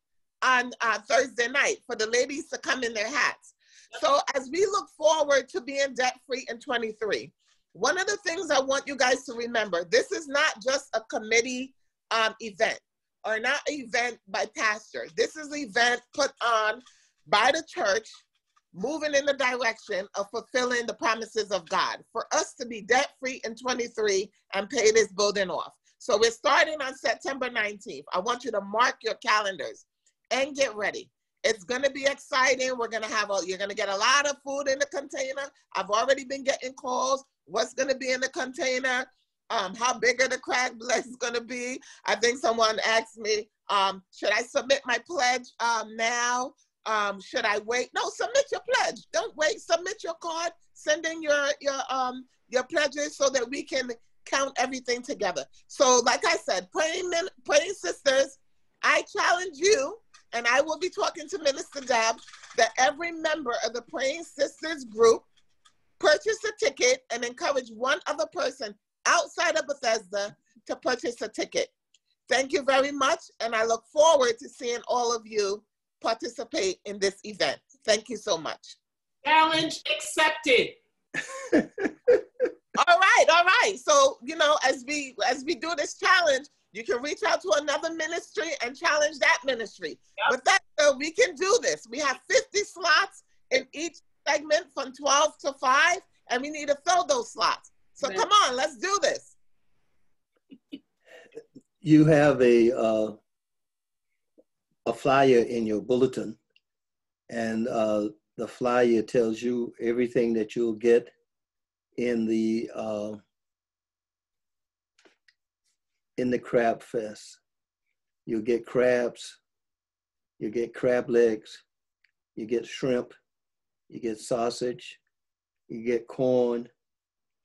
Speaker 9: on uh, Thursday night for the ladies to come in their hats. So as we look forward to being debt free in 23, one of the things I want you guys to remember, this is not just a committee um, event or not an event by pastor. This is an event put on by the church moving in the direction of fulfilling the promises of God, for us to be debt free in 23 and pay this building off. So we're starting on September 19th. I want you to mark your calendars and get ready. It's going to be exciting. We're to have a, you're going to get a lot of food in the container. I've already been getting calls. What's going to be in the container? Um, how big are the legs going to be? I think someone asked me, um, should I submit my pledge um, now? um, should I wait? No, submit your pledge. Don't wait. Submit your card. Send in your your um your pledges so that we can count everything together. So, like I said, praying men, praying sisters, I challenge you, and I will be talking to Minister Deb, that every member of the Praying Sisters group purchase a ticket and encourage one other person outside of Bethesda to purchase a ticket. Thank you very much, and I look forward to seeing all of you participate in this event. Thank you so much.
Speaker 10: Challenge accepted.
Speaker 9: all right, all right. So, you know, as we as we do this challenge, you can reach out to another ministry and challenge that ministry. Yep. But that so we can do this. We have 50 slots in each segment from 12 to 5, and we need to fill those slots. So come on, let's do this.
Speaker 6: You have a uh, a flyer in your bulletin, and uh, the flyer tells you everything that you'll get in the uh, in the crab fest. You'll get crabs, you get crab legs, you get shrimp, you get sausage, you get corn,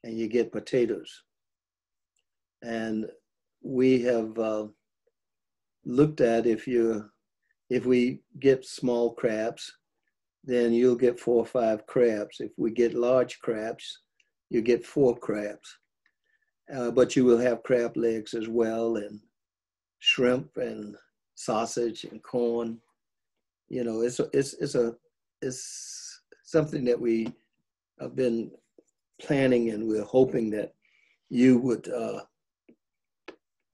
Speaker 6: and you get potatoes. And we have uh, looked at if you if we get small crabs, then you'll get four or five crabs. If we get large crabs, you get four crabs. Uh, but you will have crab legs as well, and shrimp and sausage and corn. You know, it's a, it's it's a it's something that we have been planning, and we're hoping that you would uh,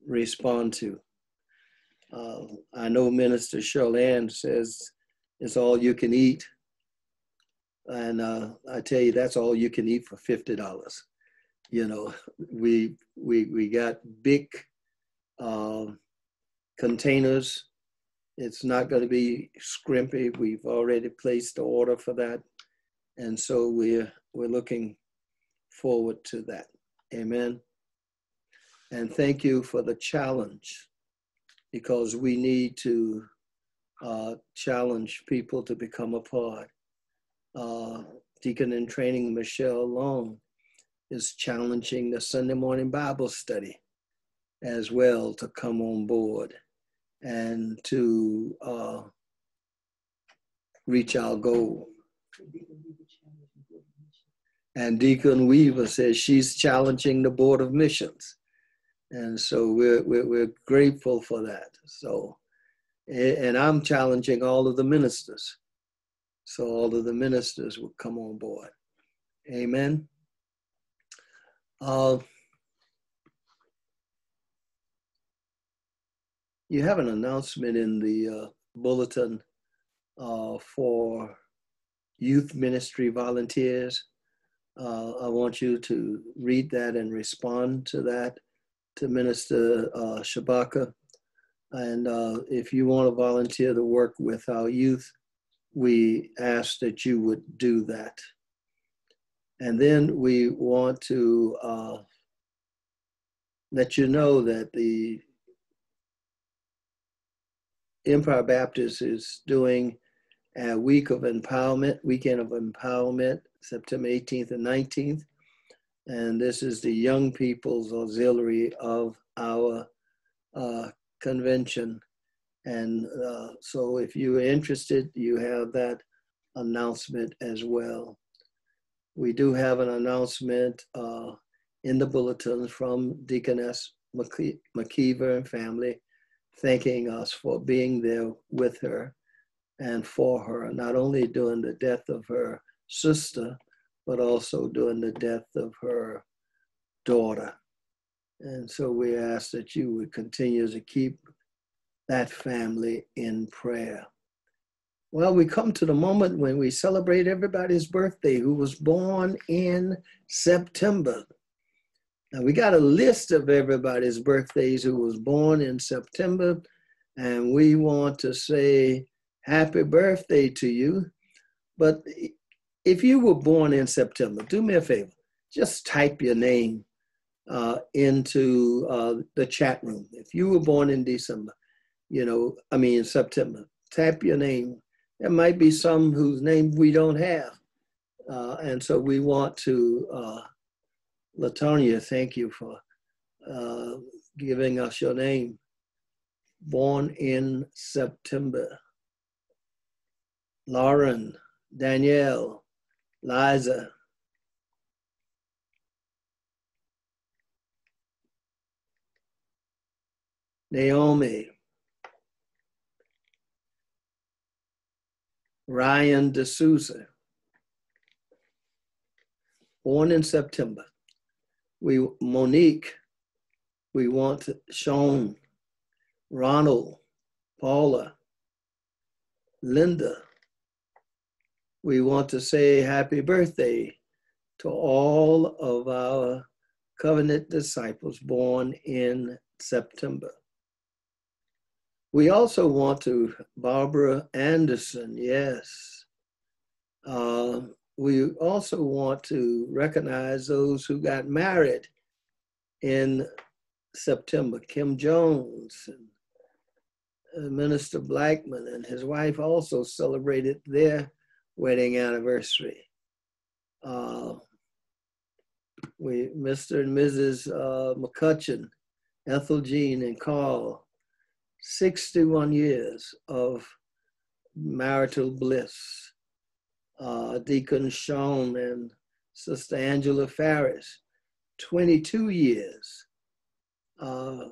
Speaker 6: respond to. Uh, I know Minister Charlene says it's all you can eat. And uh, I tell you, that's all you can eat for $50. You know, we, we, we got big uh, containers. It's not going to be scrimpy. We've already placed the order for that. And so we're, we're looking forward to that. Amen. And thank you for the challenge because we need to uh, challenge people to become a part. Uh, Deacon in Training Michelle Long is challenging the Sunday morning Bible study as well to come on board and to uh, reach our goal. And Deacon Weaver says she's challenging the Board of Missions and so we're, we're, we're grateful for that. So, and I'm challenging all of the ministers. So all of the ministers will come on board. Amen. Uh, you have an announcement in the uh, bulletin uh, for youth ministry volunteers. Uh, I want you to read that and respond to that to Minister uh, Shabaka. And uh, if you want to volunteer to work with our youth, we ask that you would do that. And then we want to uh, let you know that the Empire Baptist is doing a week of empowerment, weekend of empowerment, September 18th and 19th and this is the Young People's Auxiliary of our uh, convention. And uh, so if you're interested, you have that announcement as well. We do have an announcement uh, in the bulletin from Deaconess McKeever and family, thanking us for being there with her and for her, not only during the death of her sister, but also during the death of her daughter. And so we ask that you would continue to keep that family in prayer. Well, we come to the moment when we celebrate everybody's birthday who was born in September. Now, we got a list of everybody's birthdays who was born in September, and we want to say happy birthday to you. But if you were born in September, do me a favor, just type your name uh, into uh, the chat room. If you were born in December, you know, I mean September, type your name. There might be some whose name we don't have. Uh, and so we want to, uh, Latonia, thank you for uh, giving us your name. Born in September. Lauren, Danielle, Liza, Naomi, Ryan D'Souza, born in September. We Monique, we want Sean, Ronald, Paula, Linda. We want to say happy birthday to all of our covenant disciples born in September. We also want to, Barbara Anderson, yes. Uh, we also want to recognize those who got married in September. Kim Jones and uh, Minister Blackman and his wife also celebrated their wedding anniversary. Uh, we, Mr. and Mrs. Uh, McCutcheon, Ethel Jean and Carl 61 years of marital bliss. Uh, Deacon Sean and Sister Angela Farris, 22 years. Uh,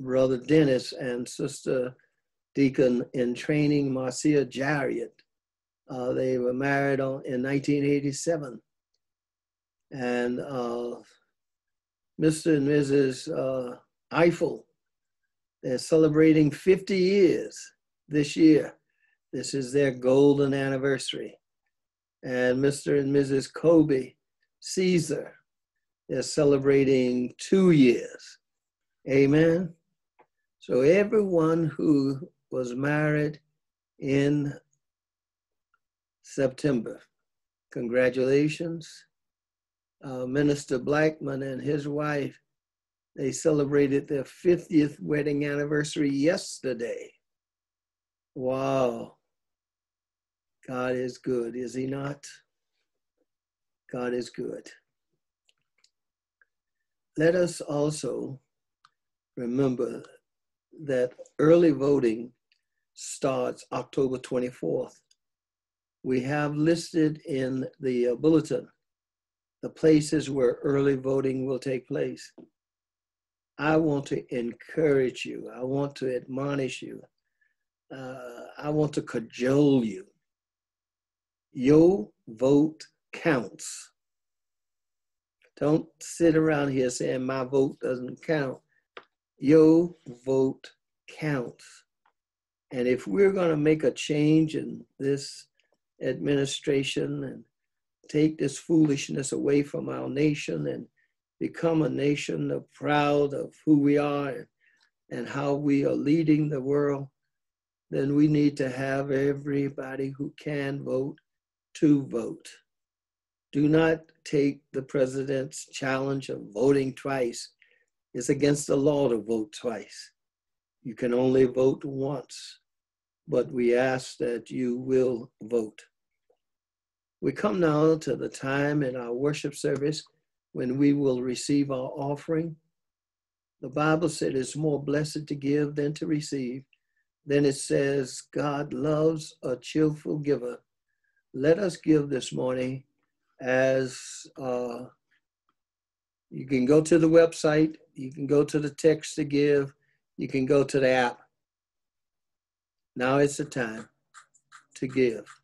Speaker 6: Brother Dennis and Sister Deacon in training, Marcia Jarriett. Uh, they were married on, in 1987. And uh, Mr. and Mrs. Uh, Eiffel, they're celebrating 50 years this year. This is their golden anniversary. And Mr. and Mrs. Kobe Caesar, they're celebrating two years. Amen. So everyone who was married in September, congratulations. Uh, Minister Blackman and his wife they celebrated their 50th wedding anniversary yesterday. Wow. God is good, is He not? God is good. Let us also remember that early voting starts October 24th. We have listed in the uh, bulletin the places where early voting will take place. I want to encourage you. I want to admonish you. Uh, I want to cajole you. Your vote counts. Don't sit around here saying my vote doesn't count. Your vote counts. And if we're going to make a change in this administration and take this foolishness away from our nation and become a nation of proud of who we are and how we are leading the world, then we need to have everybody who can vote to vote. Do not take the president's challenge of voting twice. It's against the law to vote twice. You can only vote once, but we ask that you will vote. We come now to the time in our worship service when we will receive our offering. The Bible said it's more blessed to give than to receive. Then it says, God loves a cheerful giver. Let us give this morning as uh, you can go to the website, you can go to the text to give, you can go to the app. Now it's the time to give.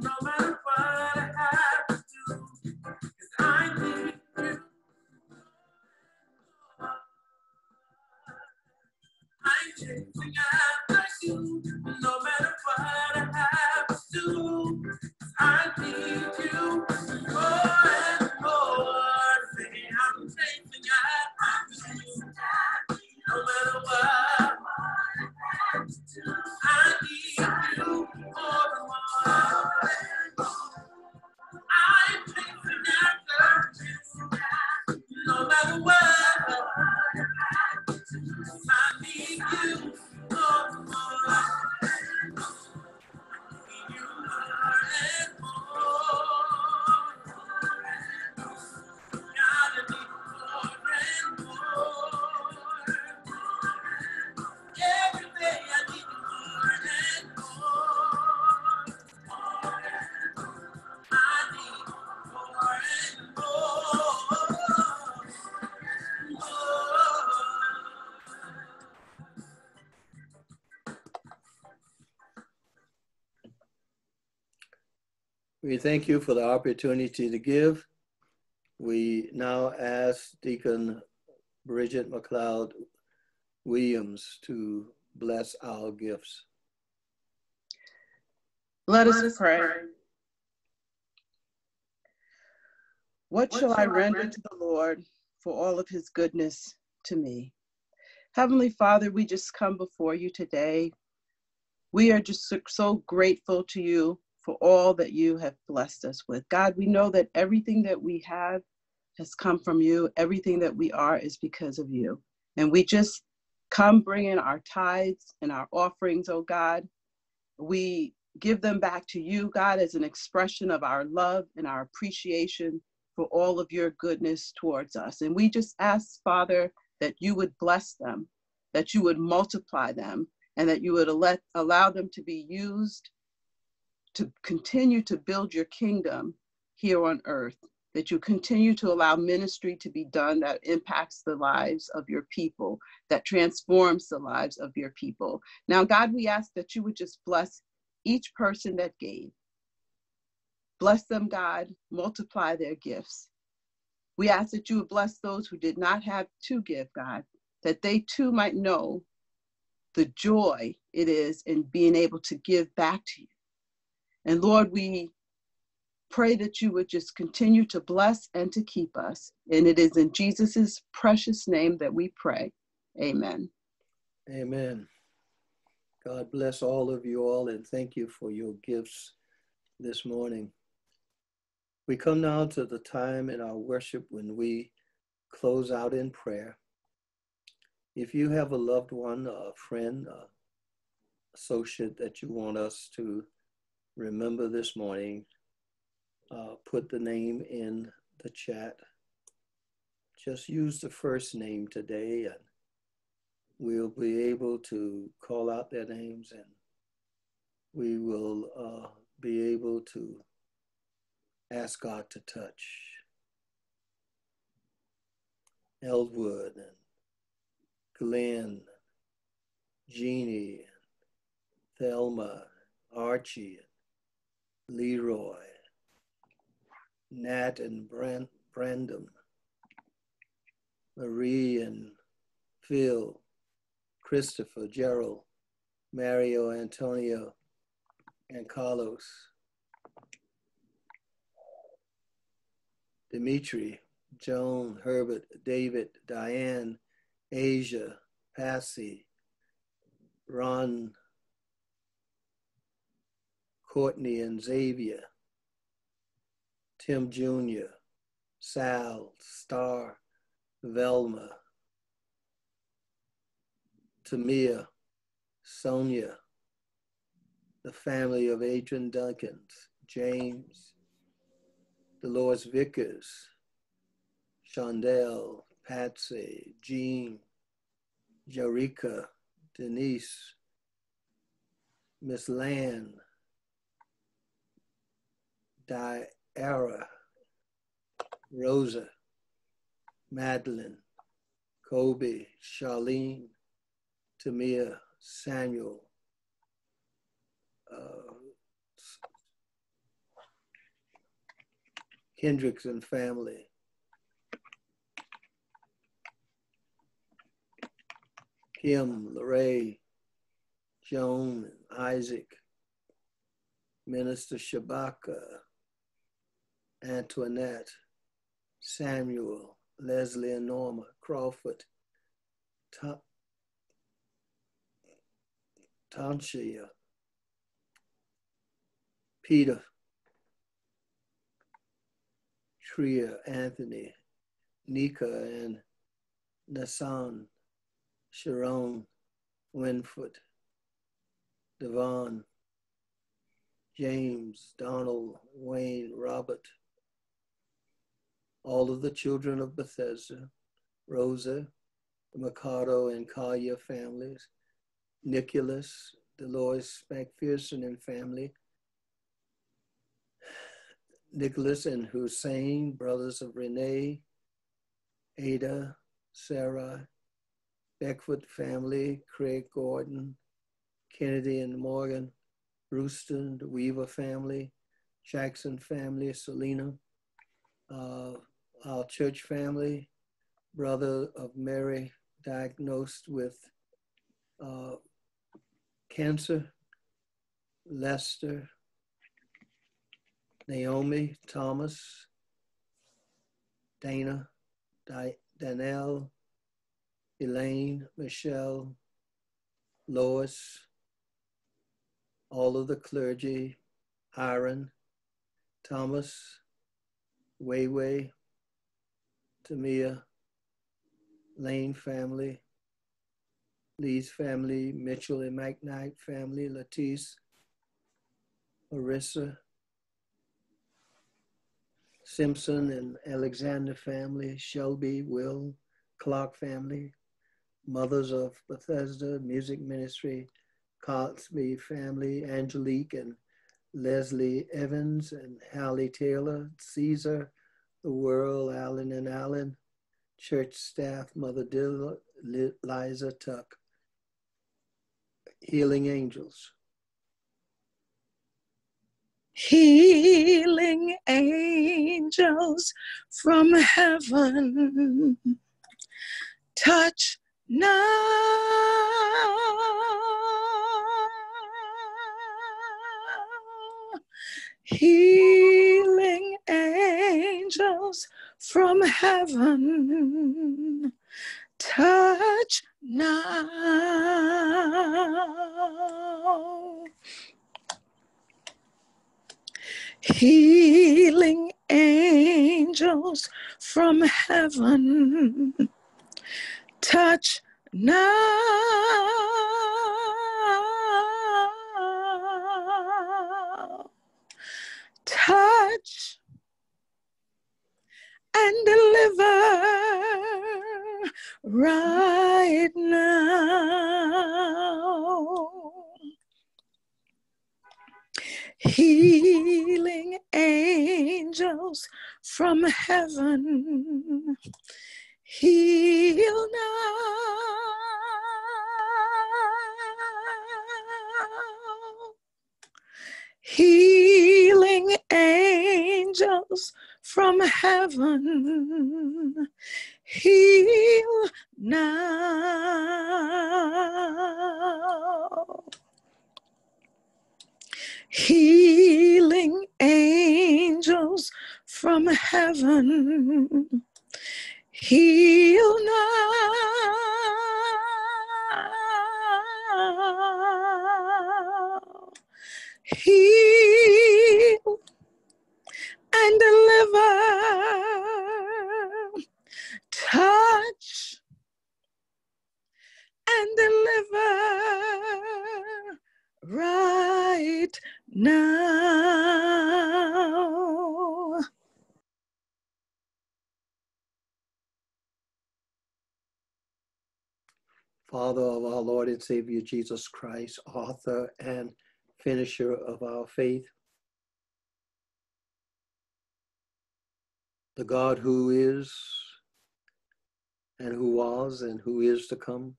Speaker 6: No. you, I pursue We thank you for the opportunity to give. We now ask Deacon Brigette McLeod Williams to bless our gifts.
Speaker 11: Let us pray. What shall I render to the Lord for all of his goodness to me? Heavenly Father, we just come before you today. We are just so- so grateful to you for all that you have blessed us with. God, we know that everything that we have has come from you. Everything that we are is because of you. And we just come bringing our tithes and our offerings, oh God. We give them back to you, God, as an expression of our love and our appreciation for all of your goodness towards us. And we just ask, Father, that you would bless them, that you would multiply them, and that you would let, allow them to be used to continue to build your kingdom here on earth, that you continue to allow ministry to be done that impacts the lives of your people, that transforms the lives of your people. Now, God, we ask that you would just bless each person that gave. Bless them, God, multiply their gifts. We ask that you would bless those who did not have to give, God, that they too might know the joy it is in being able to give back to you. And Lord, we pray that you would just continue to bless and to keep us. And it is in Jesus' precious name that we pray. Amen.
Speaker 6: Amen. God bless all of you all and thank you for your gifts this morning. We come now to the time in our worship when we close out in prayer. If you have a loved one, a friend, a associate that you want us to remember this morning, uh, put the name in the chat. Just use the first name today and we'll be able to call out their names and we will uh, be able to ask God to touch. Eldwood and Glenn, Jeannie, Thelma, Archie, Leroy, Nat and Brand, Brandon, Marie and Phil, Christopher, Gerald, Mario, Antonio, and Carlos, Dimitri, Joan, Herbert, David, Diane, Asia, Passy, Ron, Courtney and Xavier, Tim Jr., Sal, Star, Velma, Tamia, Sonia, the family of Adrian Duncans, James, Dolores Vickers, Shondell, Patsy, Jean, Jerica, Denise, Miss Land, Diara, Rosa, Madeline, Kobe, Charlene, Tamia, Samuel, uh, Hendricks and family. Kim, Lorray, Joan, Isaac, Minister Shabaka, Antoinette, Samuel, Leslie and Norma, Crawford, Ta- Tanshia, Peter, Tria, Anthony, Nika, and Nassan, Sharon, Winfoot, Devon, James, Donald, Wayne, Robert, all of the children of Bethesda, Rosa, the Mercado and Collier families, Nicholas, Dolores McPherson and family, Nicholas and Hussein, brothers of Renee, Ada, Sarah, Beckford family, Craig Gordon, Kennedy and Morgan, Brewston, the Weaver family, Jackson family, Selena, uh, our church family, brother of Mary diagnosed with uh, cancer, Lester, Naomi, Thomas, Dana, Di- Danelle, Elaine, Michelle, Lois, all of the clergy, Aaron, Thomas, Wayway, Tamia, Lane family, Lee's family, Mitchell and McKnight family, Latisse, Marissa, Simpson and Alexander family, Shelby, Will, Clark family, Mothers of Bethesda Music Ministry, Cosby family, Angelique and Leslie Evans and Hallie Taylor, Caesar, The World, Allen and Allen, church staff, Mother Dil- Liza Tuck, Healing Angels.
Speaker 12: healing angels from heaven touch now healing angels from heaven. Touch now. Healing angels from heaven. Touch now. Touch and deliver right now. Healing angels from heaven. Heal heaven. Heal
Speaker 6: Savior Jesus Christ, author and finisher of our faith, the God who is and who was and who is to come.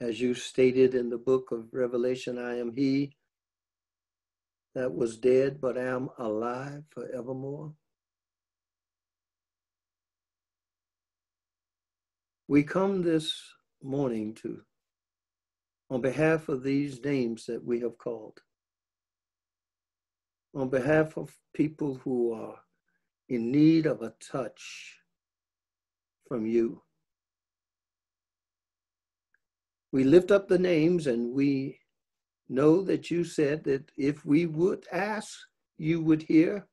Speaker 6: As you stated in the book of Revelation, I am he that was dead but am alive forevermore. We come this morning to, on behalf of these names that we have called, on behalf of people who are in need of a touch from you. We lift up the names and we know that you said that if we would ask, you would hear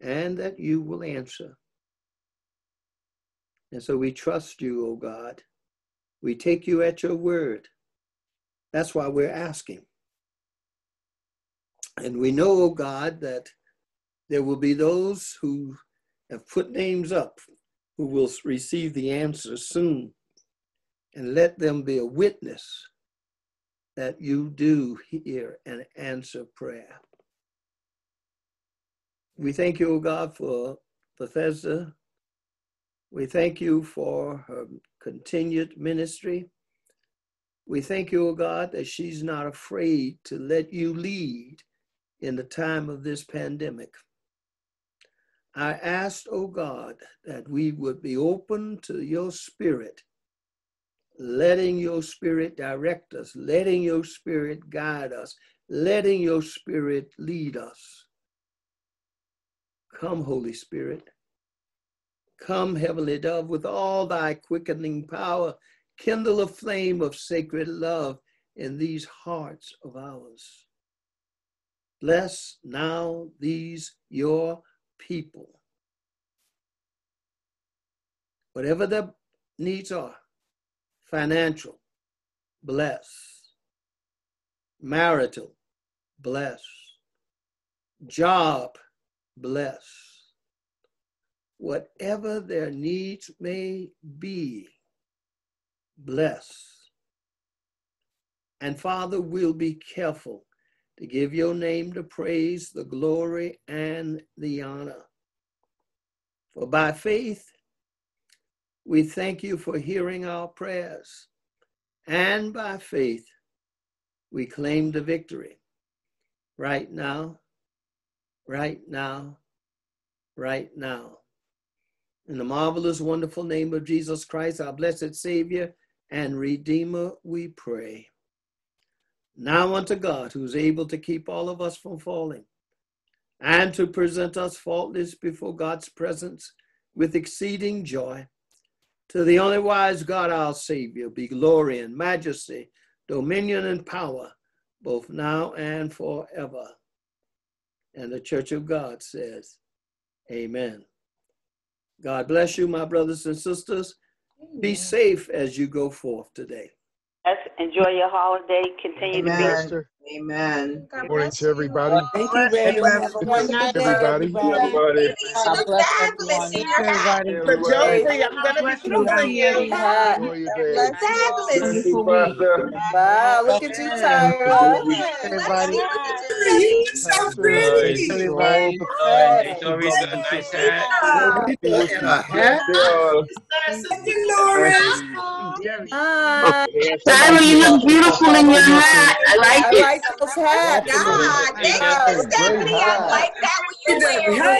Speaker 6: and that you will answer. And so we trust you, O God. We take you at your word. That's why we're asking. And we know, O God, that there will be those who have put names up who will receive the answer soon. And let them be a witness that you do hear and answer prayer. We thank you, O God, for Bethesda. We thank you for her continued ministry. We thank you, O God, that she's not afraid to let you lead in the time of this pandemic. I asked, O God, that we would be open to your spirit, letting your spirit direct us, letting your spirit guide us, letting your spirit lead us. Come, Holy Spirit. Come, Heavenly Dove, with all thy quickening power, kindle a flame of sacred love in these hearts of ours. Bless now these your people. Whatever their needs are financial, bless. Marital, bless. Job, bless. Whatever their needs may be, bless. And Father, we'll be careful to give your name the praise, the glory, and the honor. For by faith, we thank you for hearing our prayers. And by faith, we claim the victory right now, right now, right now. In the marvelous, wonderful name of Jesus Christ, our blessed Savior and Redeemer, we pray. Now unto God, who's able to keep all of us from falling and to present us faultless before God's presence with exceeding joy. To the only wise God, our Savior, be glory and majesty, dominion and power, both now and forever. And the church of God says, Amen. God bless you, my brothers and sisters. Be safe as you go forth today.
Speaker 13: Yes, enjoy your holiday. Continue to
Speaker 14: Amen.
Speaker 13: be.
Speaker 14: Amen.
Speaker 15: Good morning to everybody.
Speaker 8: Thank you, Ray. Have a
Speaker 15: Good to
Speaker 8: wonderful
Speaker 15: see
Speaker 8: day,
Speaker 15: everybody.
Speaker 8: everybody.
Speaker 10: God bless everyone.
Speaker 9: So
Speaker 15: Everybody.
Speaker 9: Josie, I'm gonna be calling you.
Speaker 15: Enjoy your day.
Speaker 14: Wonderful week.
Speaker 12: Wow, look at you, Tyra.
Speaker 14: Everybody.
Speaker 8: You look so
Speaker 15: Nice.
Speaker 8: pretty.
Speaker 14: Everybody.
Speaker 16: Doris got a nice hat.
Speaker 6: People with a hat.
Speaker 8: Thank you, Laura.
Speaker 12: Hi.
Speaker 13: Tyra, you look beautiful in your hat. I like
Speaker 12: I
Speaker 13: it.
Speaker 12: like those hats.
Speaker 14: God, thank you, Stephanie. I like that when you wear it.